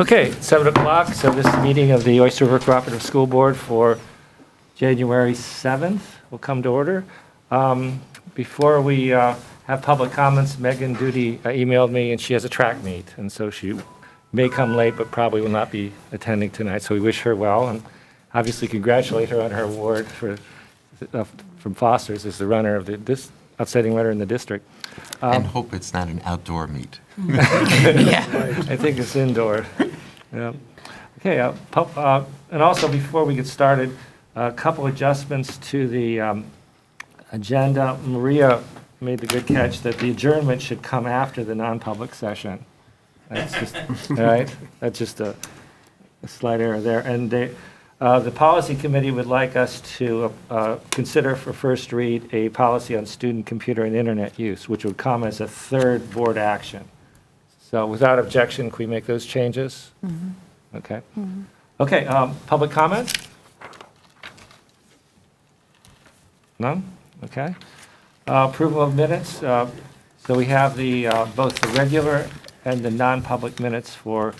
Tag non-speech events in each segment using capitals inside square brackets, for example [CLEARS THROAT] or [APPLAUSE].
Okay, 7 o'clock, so this meeting of the Oyster River Cooperative School Board for January 7th will come to order. Um, Before we uh, have public comments, Megan Duty uh, emailed me, and she has a track meet, and so she may come late, but probably will not be attending tonight, so we wish her well, and obviously congratulate her on her award for, uh, from Foster's as the runner of the, this outstanding runner in the district. And hope it's not an outdoor meet. [LAUGHS] [LAUGHS] I think it's indoor. Yeah. Okay, uh, uh, and also before we get started, a couple adjustments to the um, agenda. Maria made the good catch that the adjournment should come after the non-public session. That's just, [LAUGHS] all right, that's just a a slight error there. And they, uh, the policy committee would like us to uh, consider for first read a policy on student computer and internet use, which would come as a third board action. So without objection, can we make those changes? Okay. Okay, um, public comment? None? Okay. Uh, Approval of minutes. uh, So we have the, uh, both the regular and the non-public minutes for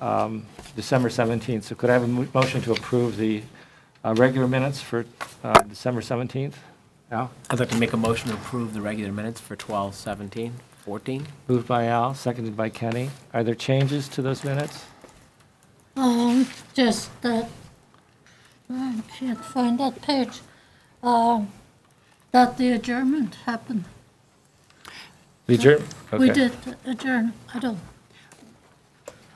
um, December 17th. So could I have a mo- motion to approve the uh, regular minutes for uh, December 17th? Al? I'd like to make a motion to approve the regular minutes for 12, 17, 14. Moved by Al, seconded by Kenny. Are there changes to those minutes? Um, just that, I can't find that page, um, that the adjournment happened. The adjourn? We okay. did adjourn, I don't,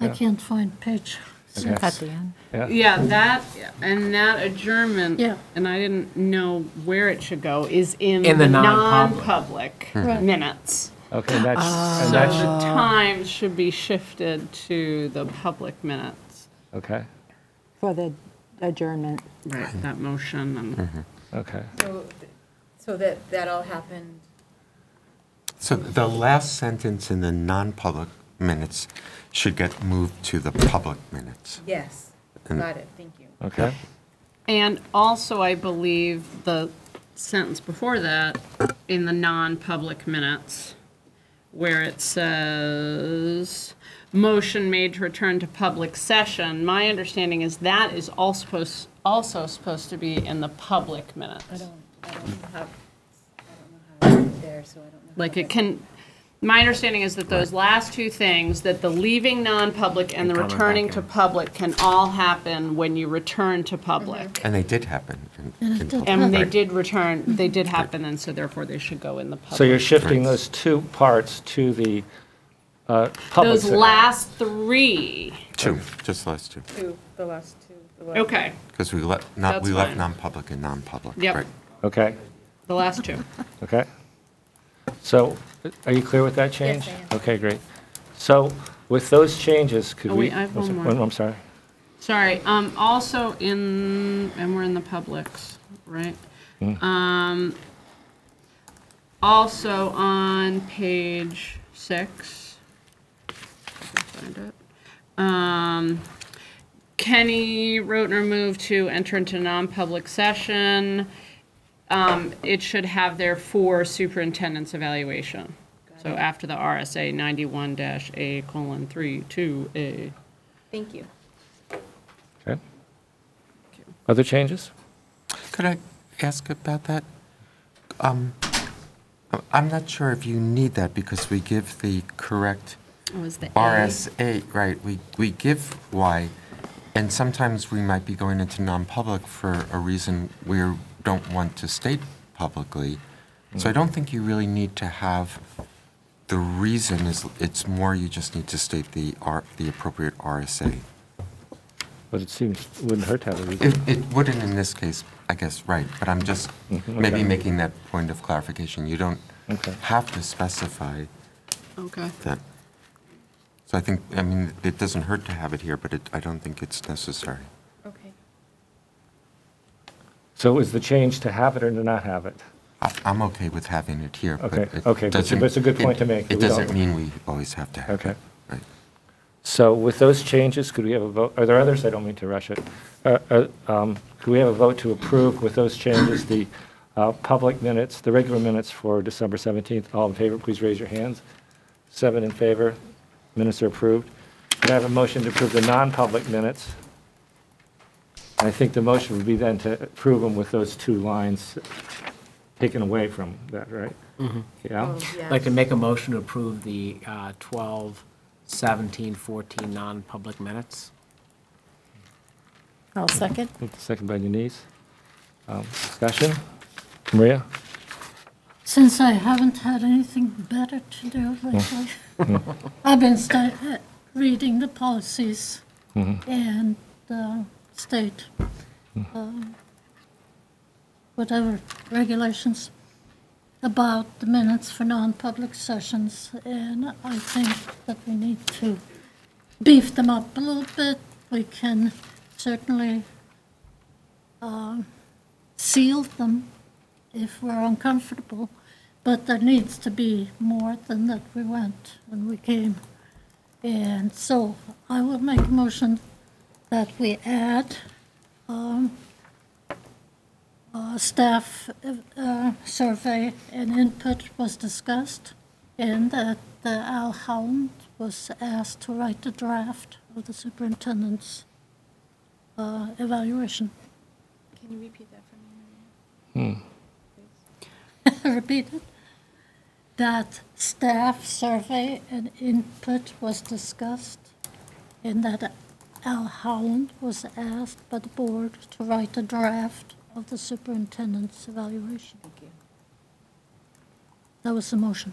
I Yeah. can't find page Okay. At the end. Yeah. Yeah, that, and that adjournment, Yeah. and I didn't know where it should go, is in In the the non-public. non-public Right. minutes. Okay, and ah. that's, So and the time should be shifted to the public minutes. okay, For the adjournment. Right, that motion and. Mm-hmm. okay. So, so that, that all happened, So the last sentence in the non-public minutes should get moved to the public minutes. yes, And- got it, thank you. Okay, And also, I believe the sentence before that, in the non-public minutes, where it says, motion made to return to public session, my understanding is that is all supposed, also supposed to be in the public minutes. I don't, I don't have, I don't know how it's there, so I don't know. Like it can, my understanding is that those last two things, that the leaving non-public and the And coming returning to in. public can all happen when you return to public. And they did happen. in- And it in public, And they right? did return, they did happen, and so therefore they should go in the public. so you're shifting Right. those two parts to the uh, public. Those sec- last three, Two, just the last two. Two, the last two. the last- okay, Because we let, not, That's we left fine. non-public and non-public. Yep. right. Okay, the last two. okay. So are you clear with that change? Yes, I am. Okay, great. So with those changes, could Oh, we? wait, I have oh, one so- more. I'm sorry. Sorry, um, also in, and we're in the publics, right? Um, also on page six. if I find it. Um, Kenny Rotner moved to enter into non-public session. Um, it should have there for superintendent's evaluation. So after the RSA ninety-one dash A colon three, two, A. Thank you. Okay. Other changes? Could I ask about that? Um, I'm not sure if you need that because we give the correct Was the A? RSA, right, we, we give Y, and sometimes we might be going into non-public for a reason we don't want to state publicly. So I don't think you really need to have, the reason is, it's more you just need to state the R, the appropriate RSA. But it seems, it wouldn't hurt to have a reason. It, it wouldn't in this case, I guess, right, but I'm just mm-hmm. maybe okay. making that point of clarification. You don't Okay. have to specify Okay. that. So I think, I mean, it doesn't hurt to have it here, but it, I don't think it's necessary. So is the change to have it or to not have it? I- I'm okay with having it here, but Okay, it okay, but it's doesn't- but it's a good point it- to make, that It we don't- doesn't mean we always have to have Okay. it. Right. So with those changes, could we have a vote? Are there others? I don't mean to rush it. Uh, uh, um, Could we have a vote to approve with those changes, the uh, public minutes, the regular minutes for December 17th? All in favor, please raise your hands. Seven in favor. Minutes are approved. Could I have a motion to approve the non-public minutes? I think the motion would be then to approve them with those two lines taken away from that, right? Yeah, Oh, I'd yeah. like to make a motion to approve the uh, 12, 17, 14 non-public minutes. I'll second. second by Denise. Um, Discussion? Maria? Since I haven't had anything better to do lately, I've been sta- uh, reading the policies and uh, state, uh, whatever regulations about the minutes for non-public sessions, and I think that we need to beef them up a little bit. We can certainly uh, seal them if we're uncomfortable, but there needs to be more than that we went and we came. And so I will make a motion that we add um, uh, staff uh, survey and input was discussed, and that uh, Al Howland was asked to write the draft of the superintendent's uh, evaluation. Can you repeat that for me, Maria? [LAUGHS] it. that staff survey and input was discussed, and that Al Howland was asked by the board to write a draft of the superintendent's evaluation. Thank you. That was the motion.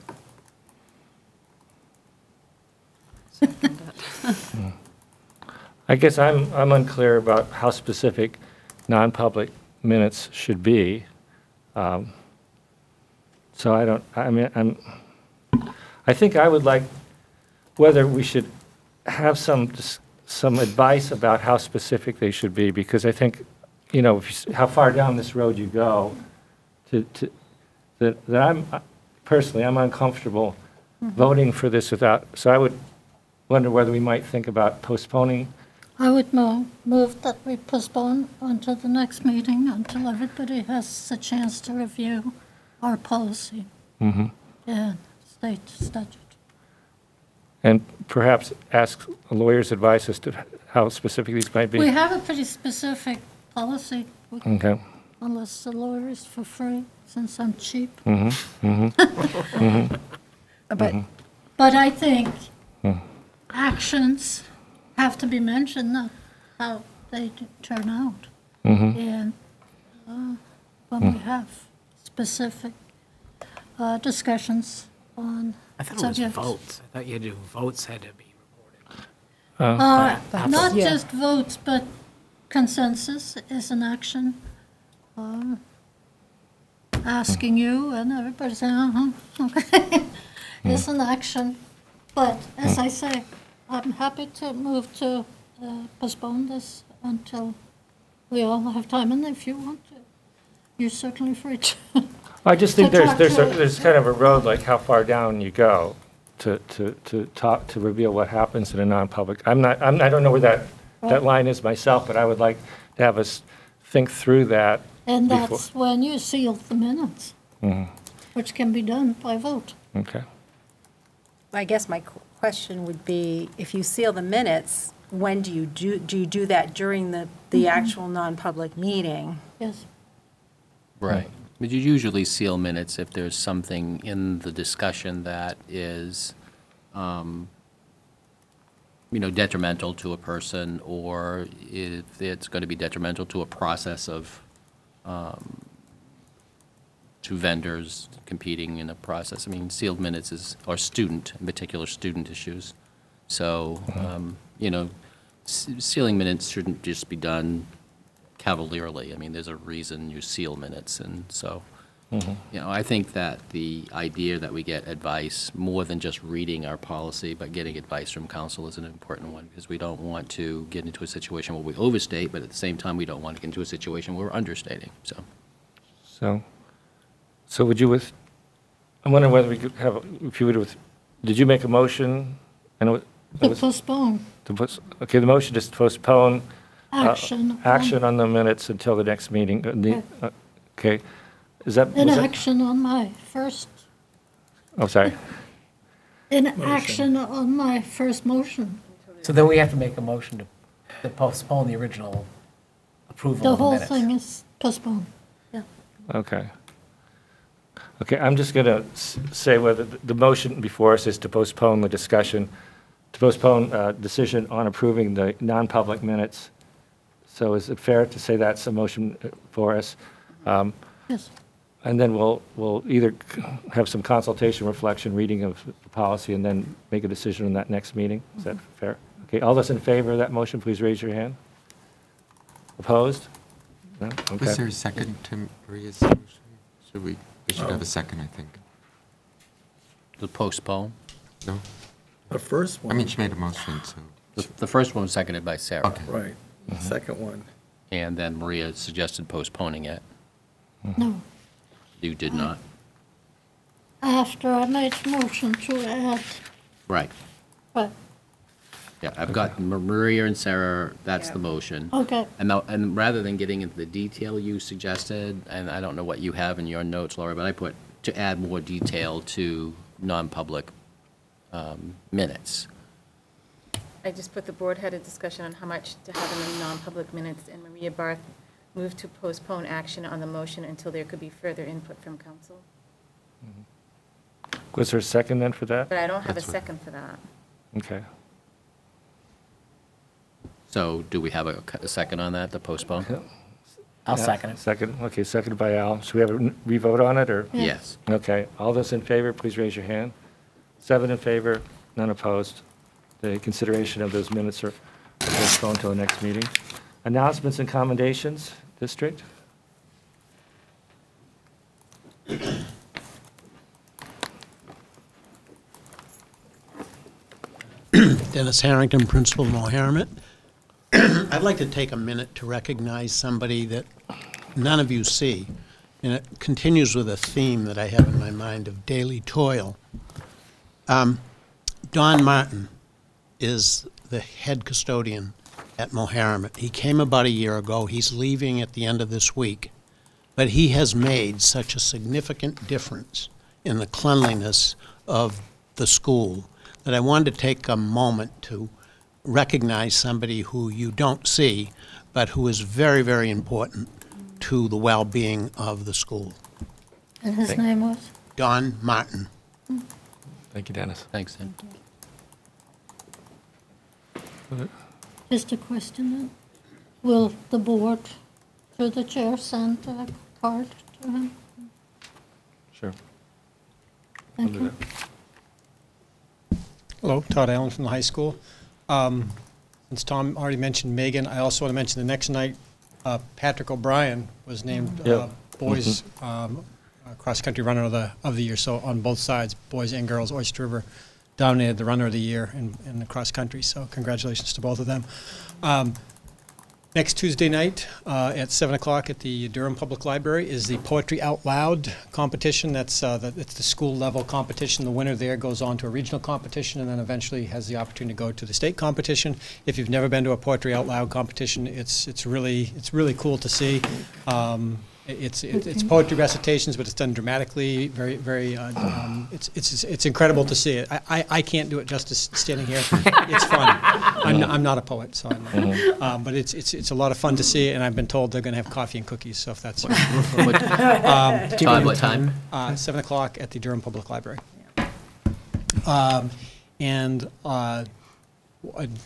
[LAUGHS] I guess I'm, I'm unclear about how specific non-public minutes should be. Um, So I don't, I mean, I'm, I think I would like, whether we should have some, dis- some advice about how specific they should be, because I think, you know, if you how far down this road you go, to, to, that, that I'm, uh, personally, I'm uncomfortable mm-hmm. voting for this without, so I would wonder whether we might think about postponing. I would mo- move that we postpone until the next meeting, until everybody has a chance to review our policy. Mm-hmm. And state statute. And perhaps ask a lawyer's advice as to how specific these might be? We have a pretty specific policy, Okay. unless the lawyer is for free, since I'm cheap. Mm hmm. Mm hmm. [LAUGHS] But But I think actions have to be mentioned, not how they d- turn out. Mm -hmm. And uh, when we have specific uh, discussions on I thought it was subjects. votes. I thought you had to, votes had to be reported. Uh, Not Yeah. just votes, but consensus is an action. um, Asking you and everybody saying, uh-huh, [LAUGHS] okay, is an action. But as I say, I'm happy to move to uh, postpone this until we all have time. And if you want to, you're certainly free to. [LAUGHS] I just think there's, there's, a- there's kind of a road, like how far down you go to, to, to talk, to reveal what happens in a non-public. I'm not, I'm, I don't know where that, that line is myself, but I would like to have us think through that. And Before- that's when you seal the minutes, mm-hmm. which can be done by vote. Okay. I guess my qu- question would be, if you seal the minutes, when do you do, do you do that during the, the mm-hmm. actual non-public meeting? Yes. Right. But you usually seal minutes if there's something in the discussion that is, um, you know, detrimental to a person, or if it's going to be detrimental to a process of, um, two vendors competing in a process. I mean, sealed minutes is, or student, in particular, student issues. So, um, you know, sealing minutes shouldn't just be done cavalierly. I mean, there's a reason you seal minutes, and so, mm-hmm. you know, I think that the idea that we get advice, more than just reading our policy, but getting advice from counsel is an important one, because we don't want to get into a situation where we overstate, but at the same time, we don't want to get into a situation where we're understating, so. So, so would you with, I'm wondering whether we could have, if you would with, did you make a motion? And it was- it To was, postpone to pos- okay, the motion is to postpone uh, action. on- action on the minutes until the next meeting. uh, the- uh, Okay, is that? In was that- action on my first, Oh, sorry. in action on my first motion. So then we have to make a motion to to postpone the original approval The of the whole minutes. thing is postponed. Yeah. Okay. Okay, I'm just going to say whether the the motion before us is to postpone the discussion, to postpone uh, decision on approving the non-public minutes. So is it fair to say that's a motion uh, for us? Um, Yes. And then we'll, we'll either have some consultation, reflection, reading of the policy, and then make a decision on that next meeting. Is that fair? Okay, all those in favor of that motion, please raise your hand. Opposed? No? Okay. Was there a second to Maria's motion? Should we, we should have a second, I think. To postpone. No? The first one. I mean, she made a motion, so. The the first one was seconded by Sarah. Okay. right, the second one. And then Maria suggested postponing it. No. You did not. After I made motion to add, Right. but, Yeah, I've got Ma- Maria and Sarah, that's the motion. okay, And now, and rather than getting into the detail you suggested, and I don't know what you have in your notes, Laura, but I put to add more detail to non-public um, minutes. I just put the board had a discussion on how much to have in the non-public minutes, and Maria Barth moved to postpone action on the motion until there could be further input from counsel. Mm-hmm. Was there a second then for that? But I don't have a That's what- second for that. Okay. So do we have a a second on that, to postpone? I'll Yeah, second it. Second, okay, seconded by Al. Should we have a n- revote on it, or? Yeah. Yes. Okay, all those in favor, please raise your hand. Seven in favor, none opposed. The consideration of those minutes are postponed till the next meeting. Announcements and commendations, district? Dennis Harrington, Principal of Moharimet. I'd like to take a minute to recognize somebody that none of you see, and it continues with a theme that I have in my mind of daily toil. Um, Don Martin is the head custodian at Moharimet. He came about a year ago. He's leaving at the end of this week. But he has made such a significant difference in the cleanliness of the school that I wanted to take a moment to recognize somebody who you don't see, but who is very, very important to the well-being of the school. and his name was? Don Martin. Thank you, Dennis. Thanks, Ed. Just a question then. Will the board, through the chair, send a card to him? Sure. Thank you. Hello, Todd Allen from the high school. Um, Since Tom already mentioned Megan, I also want to mention the next night, uh, Patrick O'Brien was named Yeah. uh, boys um, uh, cross-country runner of the, of the year. So on both sides, boys and girls, Oyster River dominated the runner of the year in, in the cross-country. So congratulations to both of them. Um, Next Tuesday night uh, at 7 o'clock at the Durham Public Library is the Poetry Out Loud competition. That's, uh, the- it's the school-level competition. The winner there goes on to a regional competition and then eventually has the opportunity to go to the state competition. If you've never been to a Poetry Out Loud competition, it's, it's really, it's really cool to see. Um, It's, it's poetry recitations, but it's done dramatically, very, very, uh, um, it's, it's, it's incredible to see it. I, I, I can't do it justice standing here. [LAUGHS] It's fun. I'm, not- I'm not a poet, so I'm, not. Um, but it's, it's, it's a lot of fun to see, and I've been told they're gonna have coffee and cookies, so if that's, What- [LAUGHS] um, Todd, what time? uh, seven o'clock at the Durham Public Library. Um, and, uh,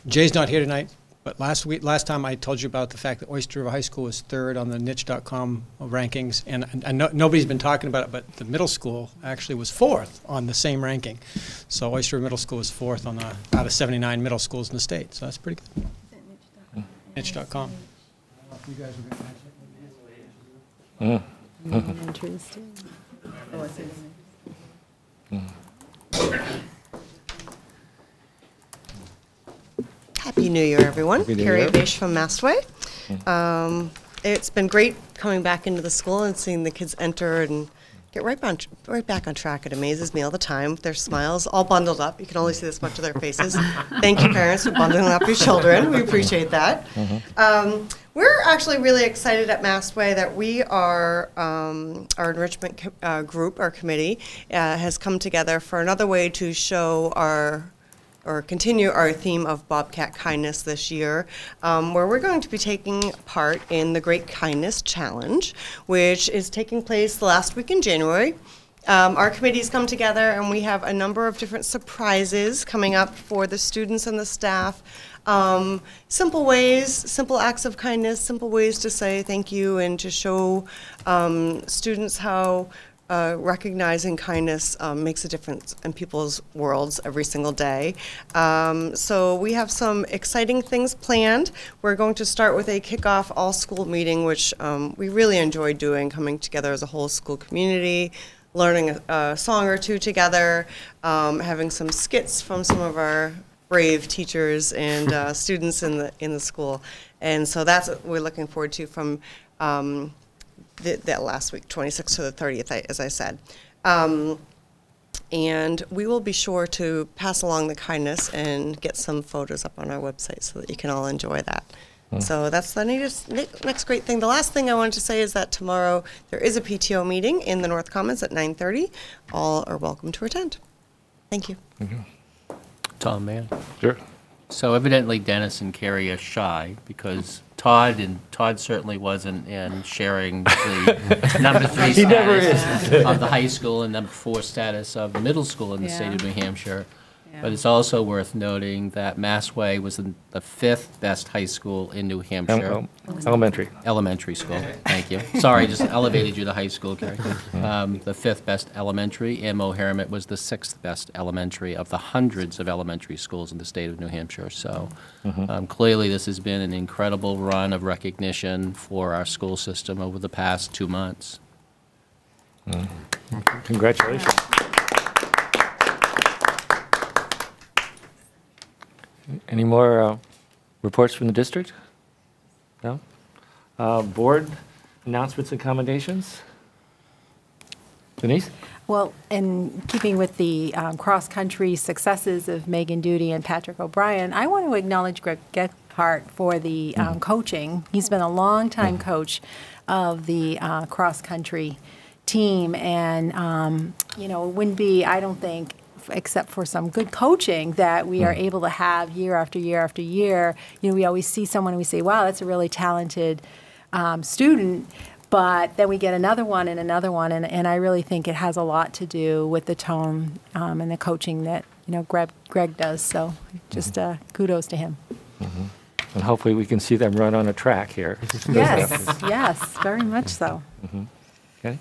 Jay's not here tonight, but last week, last time I told you about the fact that Oyster River High School was third on the niche.com rankings, and, and, and no- nobody's been talking about it, but the middle school actually was fourth on the same ranking. So Oyster River Middle School is fourth on the, out of seventy-nine middle schools in the state, so that's pretty good. Niche.com. Elementary still. Happy New Year, everyone. Happy New Carrie Year. Avish from Mast Way. Um, It's been great coming back into the school and seeing the kids enter and get right, on, right back on track. It amazes me all the time. Their smiles, all bundled up. You can only see this much of their faces. [LAUGHS] Thank you, parents, for bundling up your children. We appreciate that. Um, we're actually really excited at Mast Way that we are, um, our enrichment co- uh, group, our committee, uh, has come together for another way to show our or continue our theme of Bobcat Kindness this year, um, where we're going to be taking part in the Great Kindness Challenge, which is taking place the last week in January. Um, our committees come together and we have a number of different surprises coming up for the students and the staff. Um, simple ways, simple acts of kindness, simple ways to say thank you and to show um, students how uh, recognizing kindness um, makes a difference in people's worlds every single day. Um, so we have some exciting things planned. We're going to start with a kickoff all-school meeting, which um, we really enjoy doing, coming together as a whole school community, learning a, a song or two together, um, having some skits from some of our brave teachers and uh, students in the in the school, and so that's what we're looking forward to from um, th- that last week, 26th to the 30th, I- as I said. Um, and we will be sure to pass along the kindness and get some photos up on our website so that you can all enjoy that. So that's the neatest, next great thing. The last thing I wanted to say is that tomorrow there is a PTO meeting in the North Commons at 9:30. All are welcome to attend. Thank you. Tom, man. Sure. So evidently Dennis and Carrie are shy because Todd, and Todd certainly wasn't in sharing the [LAUGHS] number three He never status of the high school and number four status of the middle school in the state of New Hampshire. Yeah. But it's also worth noting that Mast Way was in the fifth best high school in New Hampshire. El- Elementary. Elementary school, thank you. Sorry, just [LAUGHS] elevated you to high school, Carrie. [LAUGHS] Um, The fifth best elementary, and Moharimet was the sixth best elementary of the hundreds of elementary schools in the state of New Hampshire. So um, clearly, this has been an incredible run of recognition for our school system over the past two months. Congratulations. Any more uh, reports from the district? No? Uh, Board announcements and commendations? Denise? Well, in keeping with the um, cross-country successes of Megan Duty and Patrick O'Brien, I want to acknowledge Greg Gephardt for the um, coaching. He's been a long-time coach of the uh, cross-country team, and, um, you know, it wouldn't be, I don't think, except for some good coaching, that we are able to have year after year after year. You know, we always see someone and we say, wow, that's a really talented um, student, but then we get another one and another one, and, and I really think it has a lot to do with the tone um, and the coaching that you know Greg, Greg does. So just uh, kudos to him. And hopefully we can see them run on a track here. [LAUGHS] Yes, yes, very much so. Okay?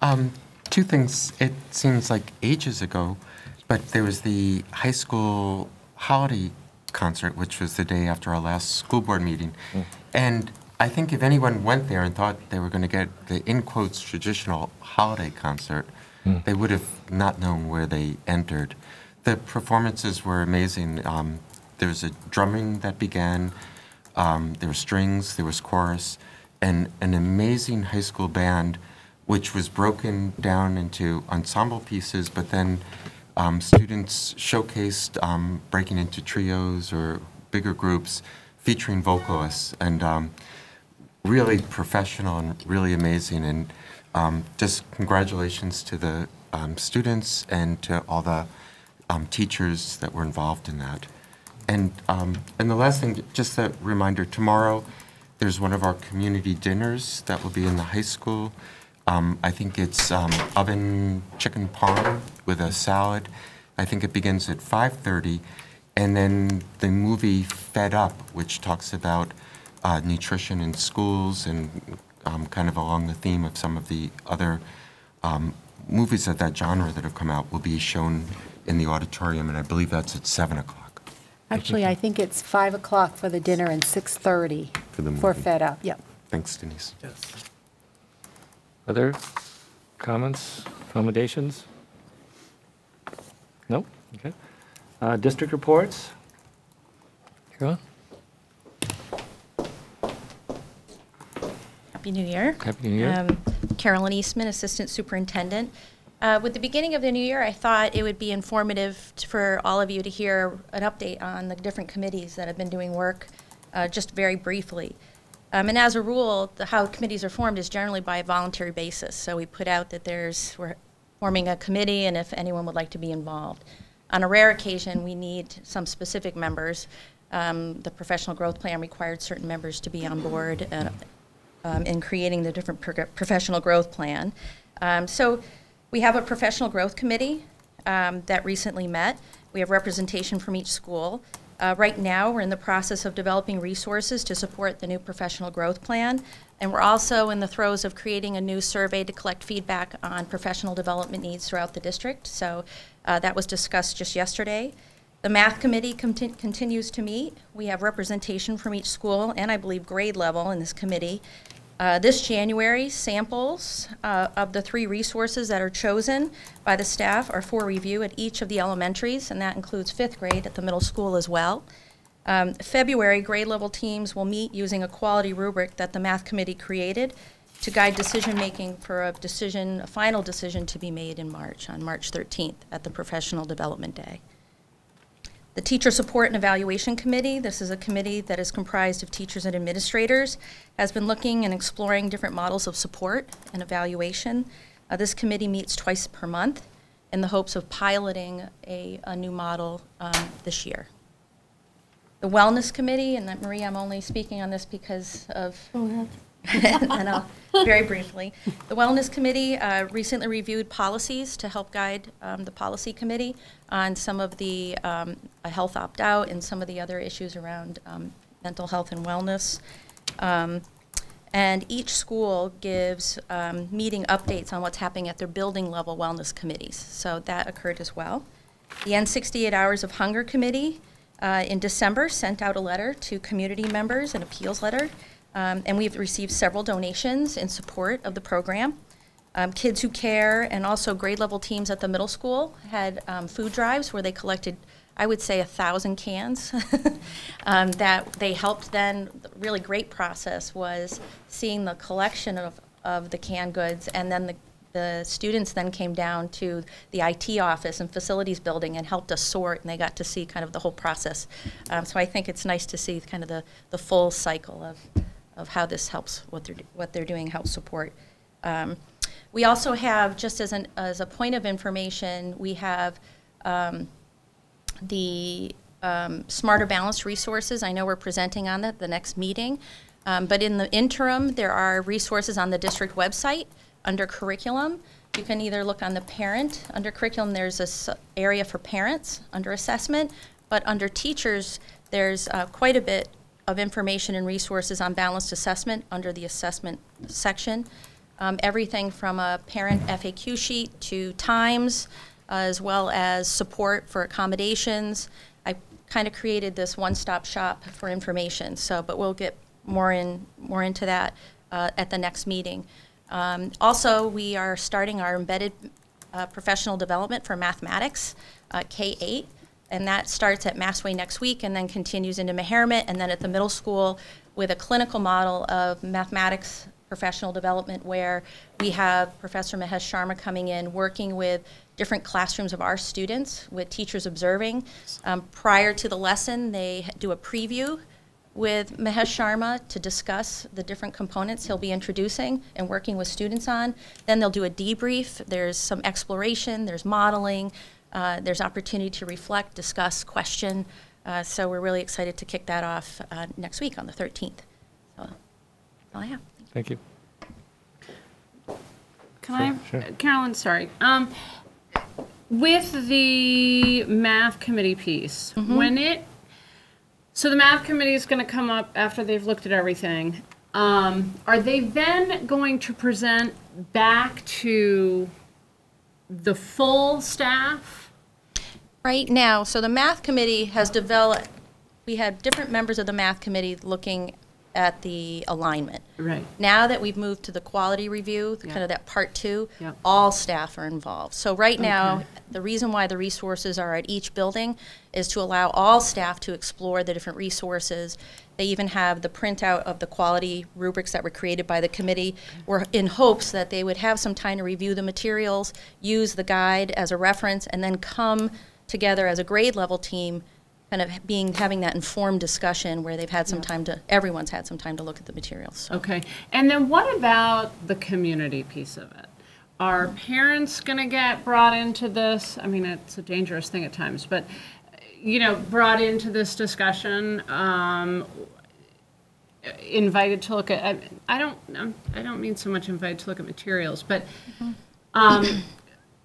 Um, two things. It seems like ages ago, but there was the high school holiday concert, which was the day after our last school board meeting. And I think if anyone went there and thought they were going to get the, in quotes, traditional holiday concert, they would have not known where they entered. The performances were amazing. Um, there was a drumming that began, um, there were strings, there was chorus, and an amazing high school band, which was broken down into ensemble pieces, but then um, students showcased um, breaking into trios or bigger groups featuring vocalists, and um, really professional and really amazing. And um, just congratulations to the um, students and to all the um, teachers that were involved in that. And, and the last thing, just a reminder, tomorrow, there's one of our community dinners that will be in the high school. Um, I think it's um, oven chicken parm with a salad. I think it begins at 5:30. And then the movie Fed Up, which talks about uh, nutrition in schools and um, kind of along the theme of some of the other um, movies of that genre that have come out, will be shown in the auditorium, and I believe that's at 7 o'clock. Actually, I think it's five o'clock for the dinner and six thirty For the for. Fed Up. Yep. Thanks, Denise. Other comments, commendations? No? Okay. Uh, District reports? Carolyn? Happy New Year. Happy New Year. Um, Carolyn Eastman, Assistant Superintendent. Uh, With the beginning of the new year, I thought it would be informative for all of you to hear an update on the different committees that have been doing work, uh, just very briefly. Um, And as a rule, the, how committees are formed is generally by a voluntary basis. So we put out that there's, we're forming a committee, and if anyone would like to be involved. On a rare occasion, we need some specific members. Um, The professional growth plan required certain members to be on board uh, um, in creating the different professional growth plan. Um, So we have a professional growth committee um, that recently met. We have representation from each school. Uh, Right now, we're in the process of developing resources to support the new professional growth plan. And we're also in the throes of creating a new survey to collect feedback on professional development needs throughout the district. So uh, that was discussed just yesterday. The math committee conti- continues to meet. We have representation from each school and I believe grade level in this committee. Uh, This January, samples uh, of the three resources that are chosen by the staff are for review at each of the elementaries, and that includes fifth grade at the middle school as well. Um, February, grade level teams will meet using a quality rubric that the math committee created to guide decision-making for a decision, a final decision to be made in March, on March 13th, at the Professional Development Day. The Teacher Support and Evaluation Committee, this is a committee that is comprised of teachers and administrators, has been looking and exploring different models of support and evaluation. Uh, this committee meets twice per month in the hopes of piloting a, a new model um, this year. The Wellness Committee, and that, Marie, I'm only speaking on this because of ahead. [LAUGHS] and I'll, very briefly. The Wellness Committee uh, recently reviewed policies to help guide um, the Policy Committee on some of the um, health opt-out and some of the other issues around um, mental health and wellness. Um, And each school gives um, meeting updates on what's happening at their building level wellness committees. So that occurred as well. The End 68 Hours of Hunger Committee uh, in December sent out a letter to community members, an appeals letter, um, and we've received several donations in support of the program. Um, Kids Who Care and also grade level teams at the middle school had um, food drives where they collected, I would say, a thousand cans. [LAUGHS] um, that they helped then. The really great process was seeing the collection of, of the canned goods, and then the the students then came down to the IT office and facilities building and helped us sort, and they got to see kind of the whole process. Um, so I think it's nice to see kind of the, the full cycle of, of how this helps, what they're, what they're doing, helps support. Um, we also have, just as, an, as a point of information, we have um, the um, Smarter Balanced resources. I know we're presenting on that the next meeting. Um, but in the interim, there are resources on the district website under curriculum. You can either look on the parent, under curriculum, there's a area for parents under assessment, but under teachers, there's uh, quite a bit of information and resources on balanced assessment under the assessment section. Um, everything from a parent FAQ sheet to times, uh, as well as support for accommodations. I kind of created this one-stop shop for information. So, but we'll get more in more into that uh, at the next meeting. Um, also, we are starting our embedded uh, professional development for mathematics, uh, K-8, and that starts at Mast Way next week and then continues into Moharimet, and then at the middle school with a clinical model of mathematics professional development where we have Professor Mahesh Sharma coming in, working with different classrooms of our students, with teachers observing. Um, prior to the lesson, they do a preview with Mahesh Sharma to discuss the different components he'll be introducing and working with students on. Then they'll do a debrief. There's some exploration, there's modeling, uh, there's opportunity to reflect, discuss, question. Uh, so we're really excited to kick that off uh, next week on the 13th. So that's all I have. Thank you. Can Sure, I, sure. Carolyn, sorry. Um, with the math committee piece, Mm-hmm. when it, so the math committee is going to come up after they've looked at everything. Um, are they then going to present back to the full staff? Right now, so the math committee has developed, we had different members of the math committee looking at the alignment. Right. Now that we've moved to the quality review, Yeah. kind of that part two, Yeah. all staff are involved. So right now, Okay. the reason why the resources are at each building is to allow all staff to explore the different resources. They even have the printout of the quality rubrics that were created by the committee. We're in hopes that they would have some time to review the materials, use the guide as a reference, and then come together as a grade level team, kind of being, having that informed discussion where they've had some time to, everyone's had some time to look at the materials. So- Okay. And then what about the community piece of it? are parents going to get brought into this? I mean, it's a dangerous thing at times, but, you know, brought into this discussion, um, invited to look at, I- I don't, um, I don't mean so much invited to look at materials, but um,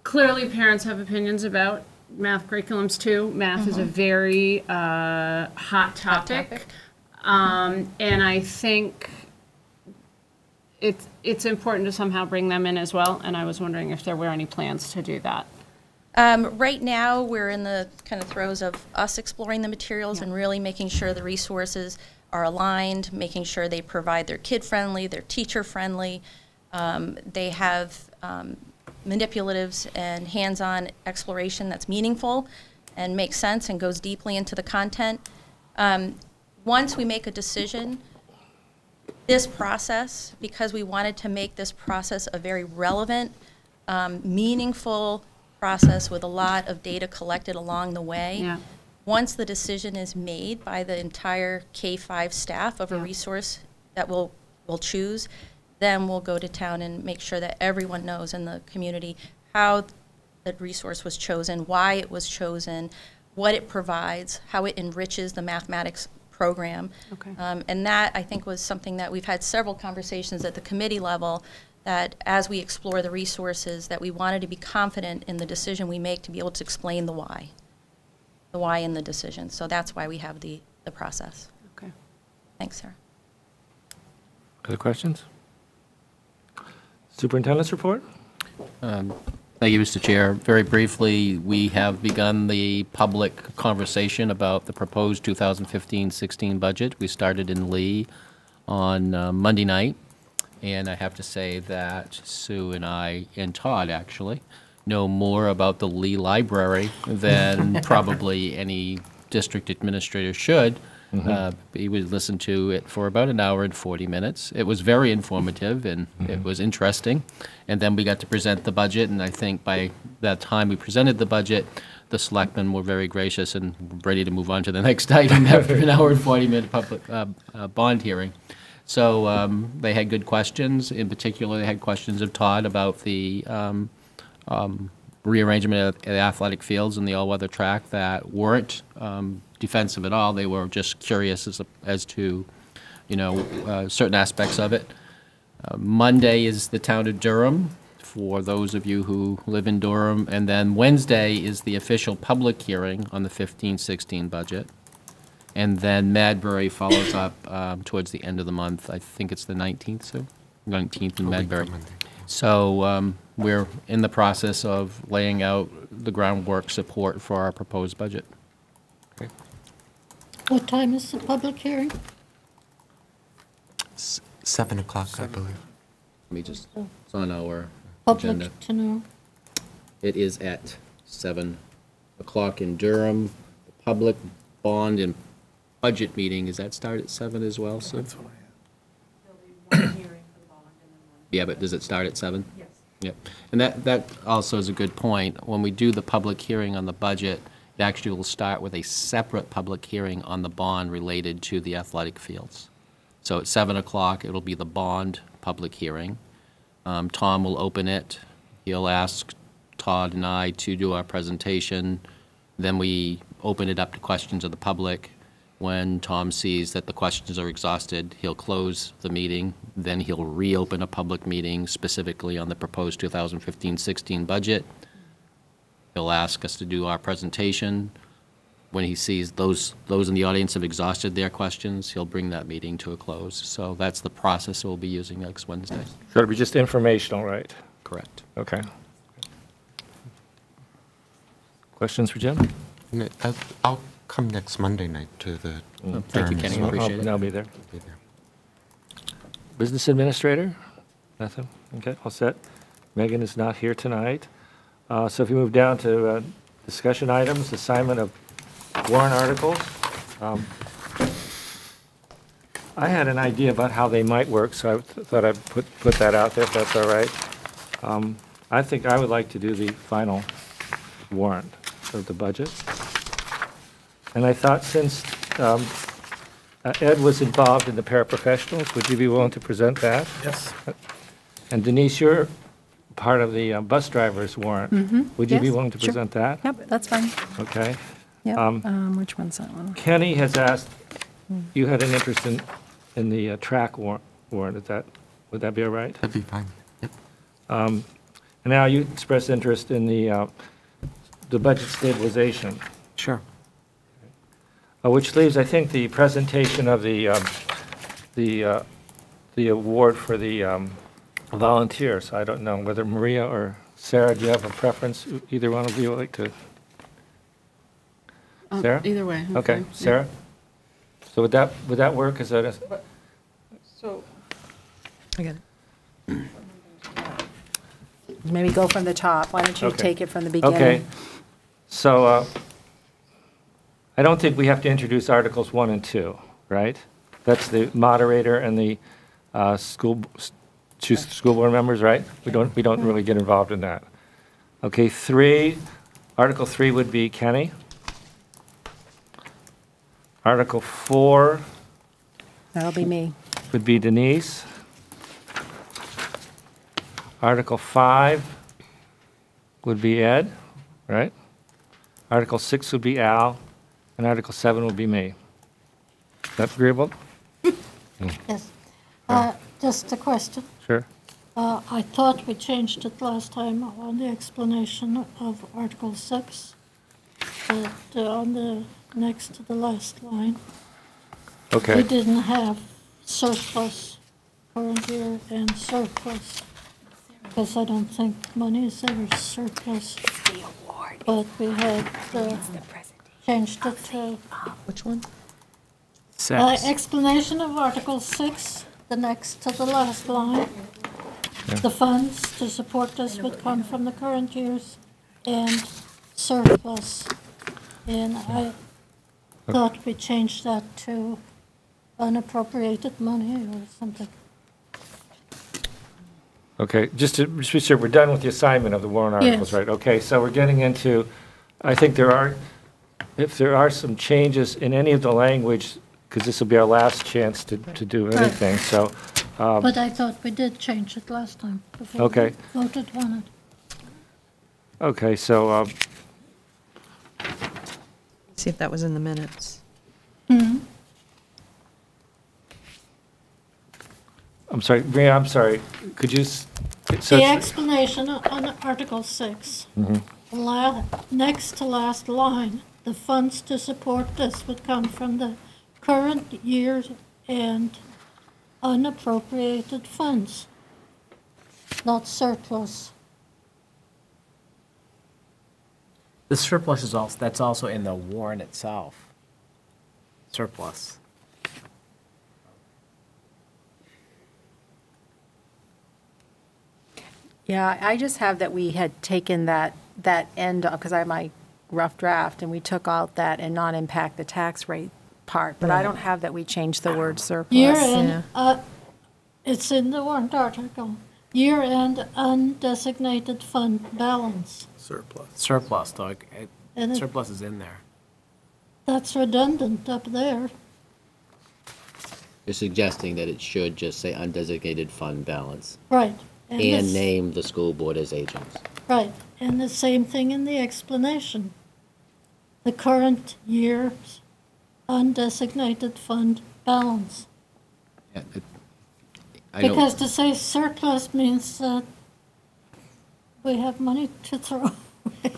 clearly parents have opinions about math curriculums too. Math is a very uh, hot topic. Um, And I think it's, it's important to somehow bring them in as well, and I was wondering if there were any plans to do that. Um, right now, we're in the kind of throes of us exploring the materials and really making sure the resources are aligned, making sure they provide they're kid-friendly, they're teacher-friendly. Um, they have um, manipulatives and hands-on exploration that's meaningful and makes sense and goes deeply into the content. Um, once we make a decision, this process, because we wanted to make this process a very relevant, um, meaningful process with a lot of data collected along the way. Yeah. Once the decision is made by the entire K-5 staff of a resource that we'll, we'll choose, then we'll go to town and make sure that everyone knows in the community how that resource was chosen, why it was chosen, what it provides, how it enriches the mathematics program. Okay. Um, And that, I think, was something that we've had several conversations at the committee level, that as we explore the resources, that we wanted to be confident in the decision we make to be able to explain the why, the why in the decision. So that's why we have the, the process. Okay. Thanks, Sarah. Other questions? Superintendent's report? Um, Thank you, Mr. Chair. Very briefly, we have begun the public conversation about the proposed 2015-16 budget. We started in Lee on uh, Monday night, and I have to say that Sue and I, and Todd, actually, know more about the Lee Library than [LAUGHS] probably any district administrator should. Uh, He would listen to it for about an hour and 40 minutes. It was very informative, and it was interesting. And then we got to present the budget, and I think by that time we presented the budget, the selectmen were very gracious and ready to move on to the [LAUGHS] next item after an hour and 40-minute public, uh, uh, bond hearing. So um, they had good questions. In particular, they had questions of Todd about the um, um, rearrangement of the athletic fields and the all-weather track that weren't um, defensive at all. They were just curious as, as to, you know, uh, certain aspects of it. Uh, Monday is the town of Durham, for those of you who live in Durham. And then Wednesday is the official public hearing on the 15-16 budget. And then Madbury follows up um, towards the end of the month. I think it's the 19th, so 19th in A week from Madbury. So um, we're in the process of laying out the groundwork support for our proposed budget. What time is the public hearing? S- Seven o'clock, I believe. Let me just, oh. it's on our agenda. Public to know. It is at 7 o'clock in Durham. The Public bond and budget meeting, does that start at 7 as well, Sue? That's what I have. Yeah, but does it start at seven? Yep. And that, that also is a good point. When we do the public hearing on the budget, it actually will start with a separate public hearing on the bond related to the athletic fields. So at seven o'clock, it'll be the bond public hearing. Um, Tom will open it. He'll ask Todd and I to do our presentation. Then we open it up to questions of the public. When Tom sees that the questions are exhausted, he'll close the meeting. Then he'll reopen a public meeting specifically on the proposed 2015-16 budget. He'll ask us to do our presentation. When he sees those, those in the audience have exhausted their questions, he'll bring that meeting to a close. So that's the process we'll be using next Wednesday. So it'll be just informational, right? Correct. Okay. Questions for Jim? N- I'll- I'll come next Monday night to the. Oh, thank you, Kenny. as well. appreciate it. I'll be there. Be there. Business Administrator? Nothing? Okay, all set. Megan is not here tonight. Uh, So if you move down to uh, discussion items, assignment of warrant articles. um, I had an idea about how they might work, so I th- thought I'd put, put that out there, if that's all right. Um, I think I would like to do the final warrant of the budget. And I thought since um, uh, Ed was involved in the paraprofessionals, would you be willing to present that? Yes. And Denise, you're part of the uh, bus driver's warrant. Mhm, Would you be willing to sure. present that? Yep, that's fine. Okay. Yep, Um, um, which one's that one? Kenny has asked, you had an interest in, in the uh, track war- warrant, is that, would that be all right? That'd be fine. Yep. Um, And now you expressed interest in the, uh, the budget stabilization, Sure. Uh, which leaves, I think, the presentation of the, um, the, uh, the award for the um, volunteers. I don't know whether Maria or Sarah, do you have a preference? Either one of you would like to? Uh, Sarah? Either way. I'm Okay, fine. Yeah. Sarah? So would that, would that work? Is that, a- So, I got it. Maybe go from the top. Why don't you Okay. take it from the beginning? Okay, so uh, I don't think we have to introduce Articles 1 and 2, right? That's the moderator and the uh, school, school board members, right? We don't, we don't really get involved in that. Okay, 3, Article 3 would be Kenny. Article 4 That'll be me. would be Denise. Article 5 would be Ed, right? Article 6 would be Al, and Article 7 will be me. Is that agreeable? Yes. Uh, Just a question. Sure. Uh, I thought we changed it last time on the explanation of Article 6, that uh, on the, next to the last line. We Okay, didn't have surplus current year and surplus, because I don't think money is ever surplus. But we had uh, changed it to Which one? uh, Six. explanation of Article 6, the next to the last line. The funds to support this would come from the current years and surplus. And I thought we changed that to unappropriated money or something. okay, just to just be sure, we're done with the assignment of the warrant articles, Yes. right? Okay, so we're getting into, I think there are, if there are some changes in any of the language, because this will be our last chance to, to do anything, so, um, But I thought we did change it last time before we Okay. voted on it. okay, so, um, See if that was in the minutes. Mhm. I'm sorry, Maria, I'm sorry, could you, s- so The explanation on Article 6. Mhm. La, next to last line, the funds to support this would come from the current year and unappropriated funds, not surplus. The surplus is also, that's also in the warrant itself. Surplus. Yeah, I just have that we had taken that, that end, because I have my rough draft, and we took out that and not impact the tax rate part, but I don't have that we changed the word surplus. Year Yeah. end, uh, it's in the warrant article, year-end undesignated fund balance. Surplus, though, it- it- And it- surplus is in there. That's redundant up there. You're suggesting that it should just say undesignated fund balance Right. And this- name the school board as agents. Right, and the same thing in the explanation. The current year's undesignated fund balance. Yeah, it- I don't- Because to say surplus means that we have money to throw. [LAUGHS] away.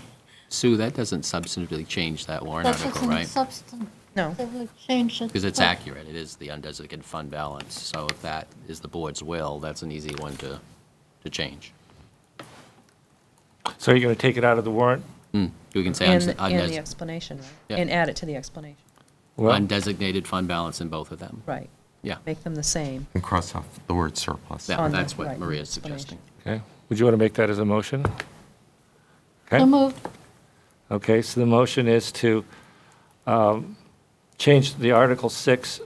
Sue, that doesn't substantively change that warrant That article, doesn't right? substan- No. change it. Because it's but- accurate, it is the undesignated fund balance, so if that is the board's will, that's an easy one to, to change. so you're going to take it out of the warrant? Hmm, You can say And, undes- and the undes- explanation, right? Yeah. And add it to the explanation. Well, undesignated fund balance in both of them. Right. Yeah, Make them the same. And cross off the word surplus. Yeah, On the- that's what right, Maria's explanation. suggesting. Okay, would you want to make that as a motion? So Okay, moved. okay, so the motion is to um, change the Article 6,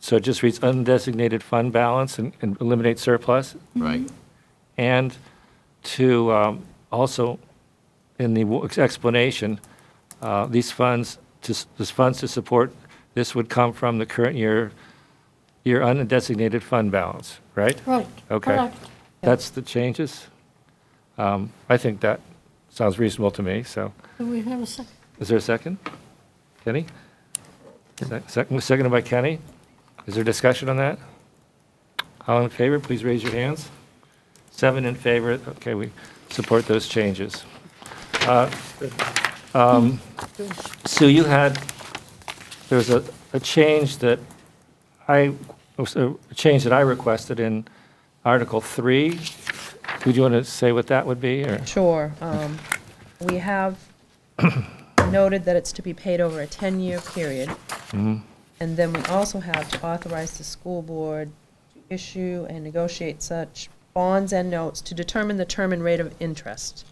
so it just reads undesignated fund balance and and eliminate surplus, Right. And to um, also, in the explanation, uh, these funds, to these funds to support, this would come from the current year, year undesignated fund balance, right? Right, Okay. correct. That's the changes? Um, I think that sounds reasonable to me, so. Do we have a second? Is there a second? Kenny? Sec- Second, seconded by Kenny. Is there discussion on that? All in favor, please raise your hands. Seven in favor, okay, we support those changes. Uh, um, Sue, you had, there was a, a change that I, a change that I requested in Article 3. Would you want to say what that would be, or? Sure. um, We have [COUGHS] noted that it's to be paid over a 10-year period. Mhm. And then we also have to authorize the school board to issue and negotiate such bonds and notes to determine the term and rate of interest.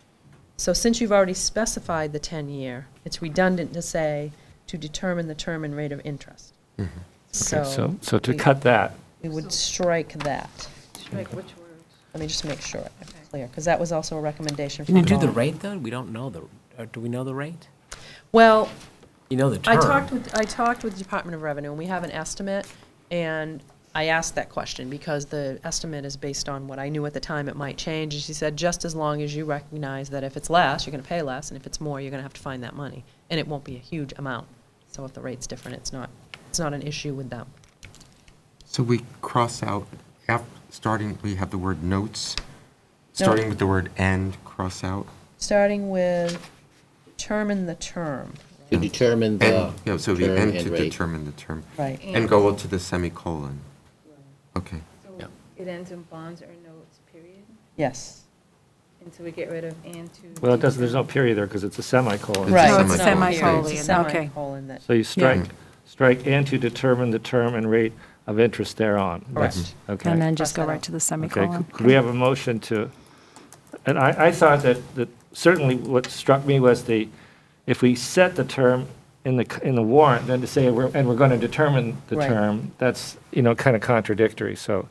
So since you've already specified the 10-year, it's redundant to say to determine the term and rate of interest. Mm-hmm. Okay, So. So, so to we- cut that, We would strike that. Strike which words? Let me just make sure I'm clear, because that was also a recommendation Can you do the rate, though? We don't know the, or do we know the rate? Well, You know the term. I talked with, I talked with Department of Revenue, and we have an estimate, and I asked that question because the estimate is based on what I knew at the time it might change, and she said, just as long as you recognize that if it's less, you're gonna pay less, and if it's more, you're gonna have to find that money, and it won't be a huge amount. So if the rate's different, it's not, it's not an issue with them. So we cross out, af- starting, we have the word notes, starting with the word and, cross out. Starting with determine the term, To determine the And, yeah, so the term and and to rate. determine the term. right? And go to the semicolon. Okay. So it ends in bonds or notes, period? Yes. And so we get rid of and to. well, it doesn't, there's no period there because it's a semicolon. Right. It's a semicolon. semicolon, It's a okay. semicolon that, So you strike, strike and to determine the term and rate of interest thereon. Correct. That's- mm-hmm. Okay. And then just go right to the semicolon. could- could we have a motion to, and I, I thought that, that certainly what struck me was the, if we set the term in the, in the warrant, then to say, we're and we're going to determine the Right. term, that's, you know, kind of contradictory, so.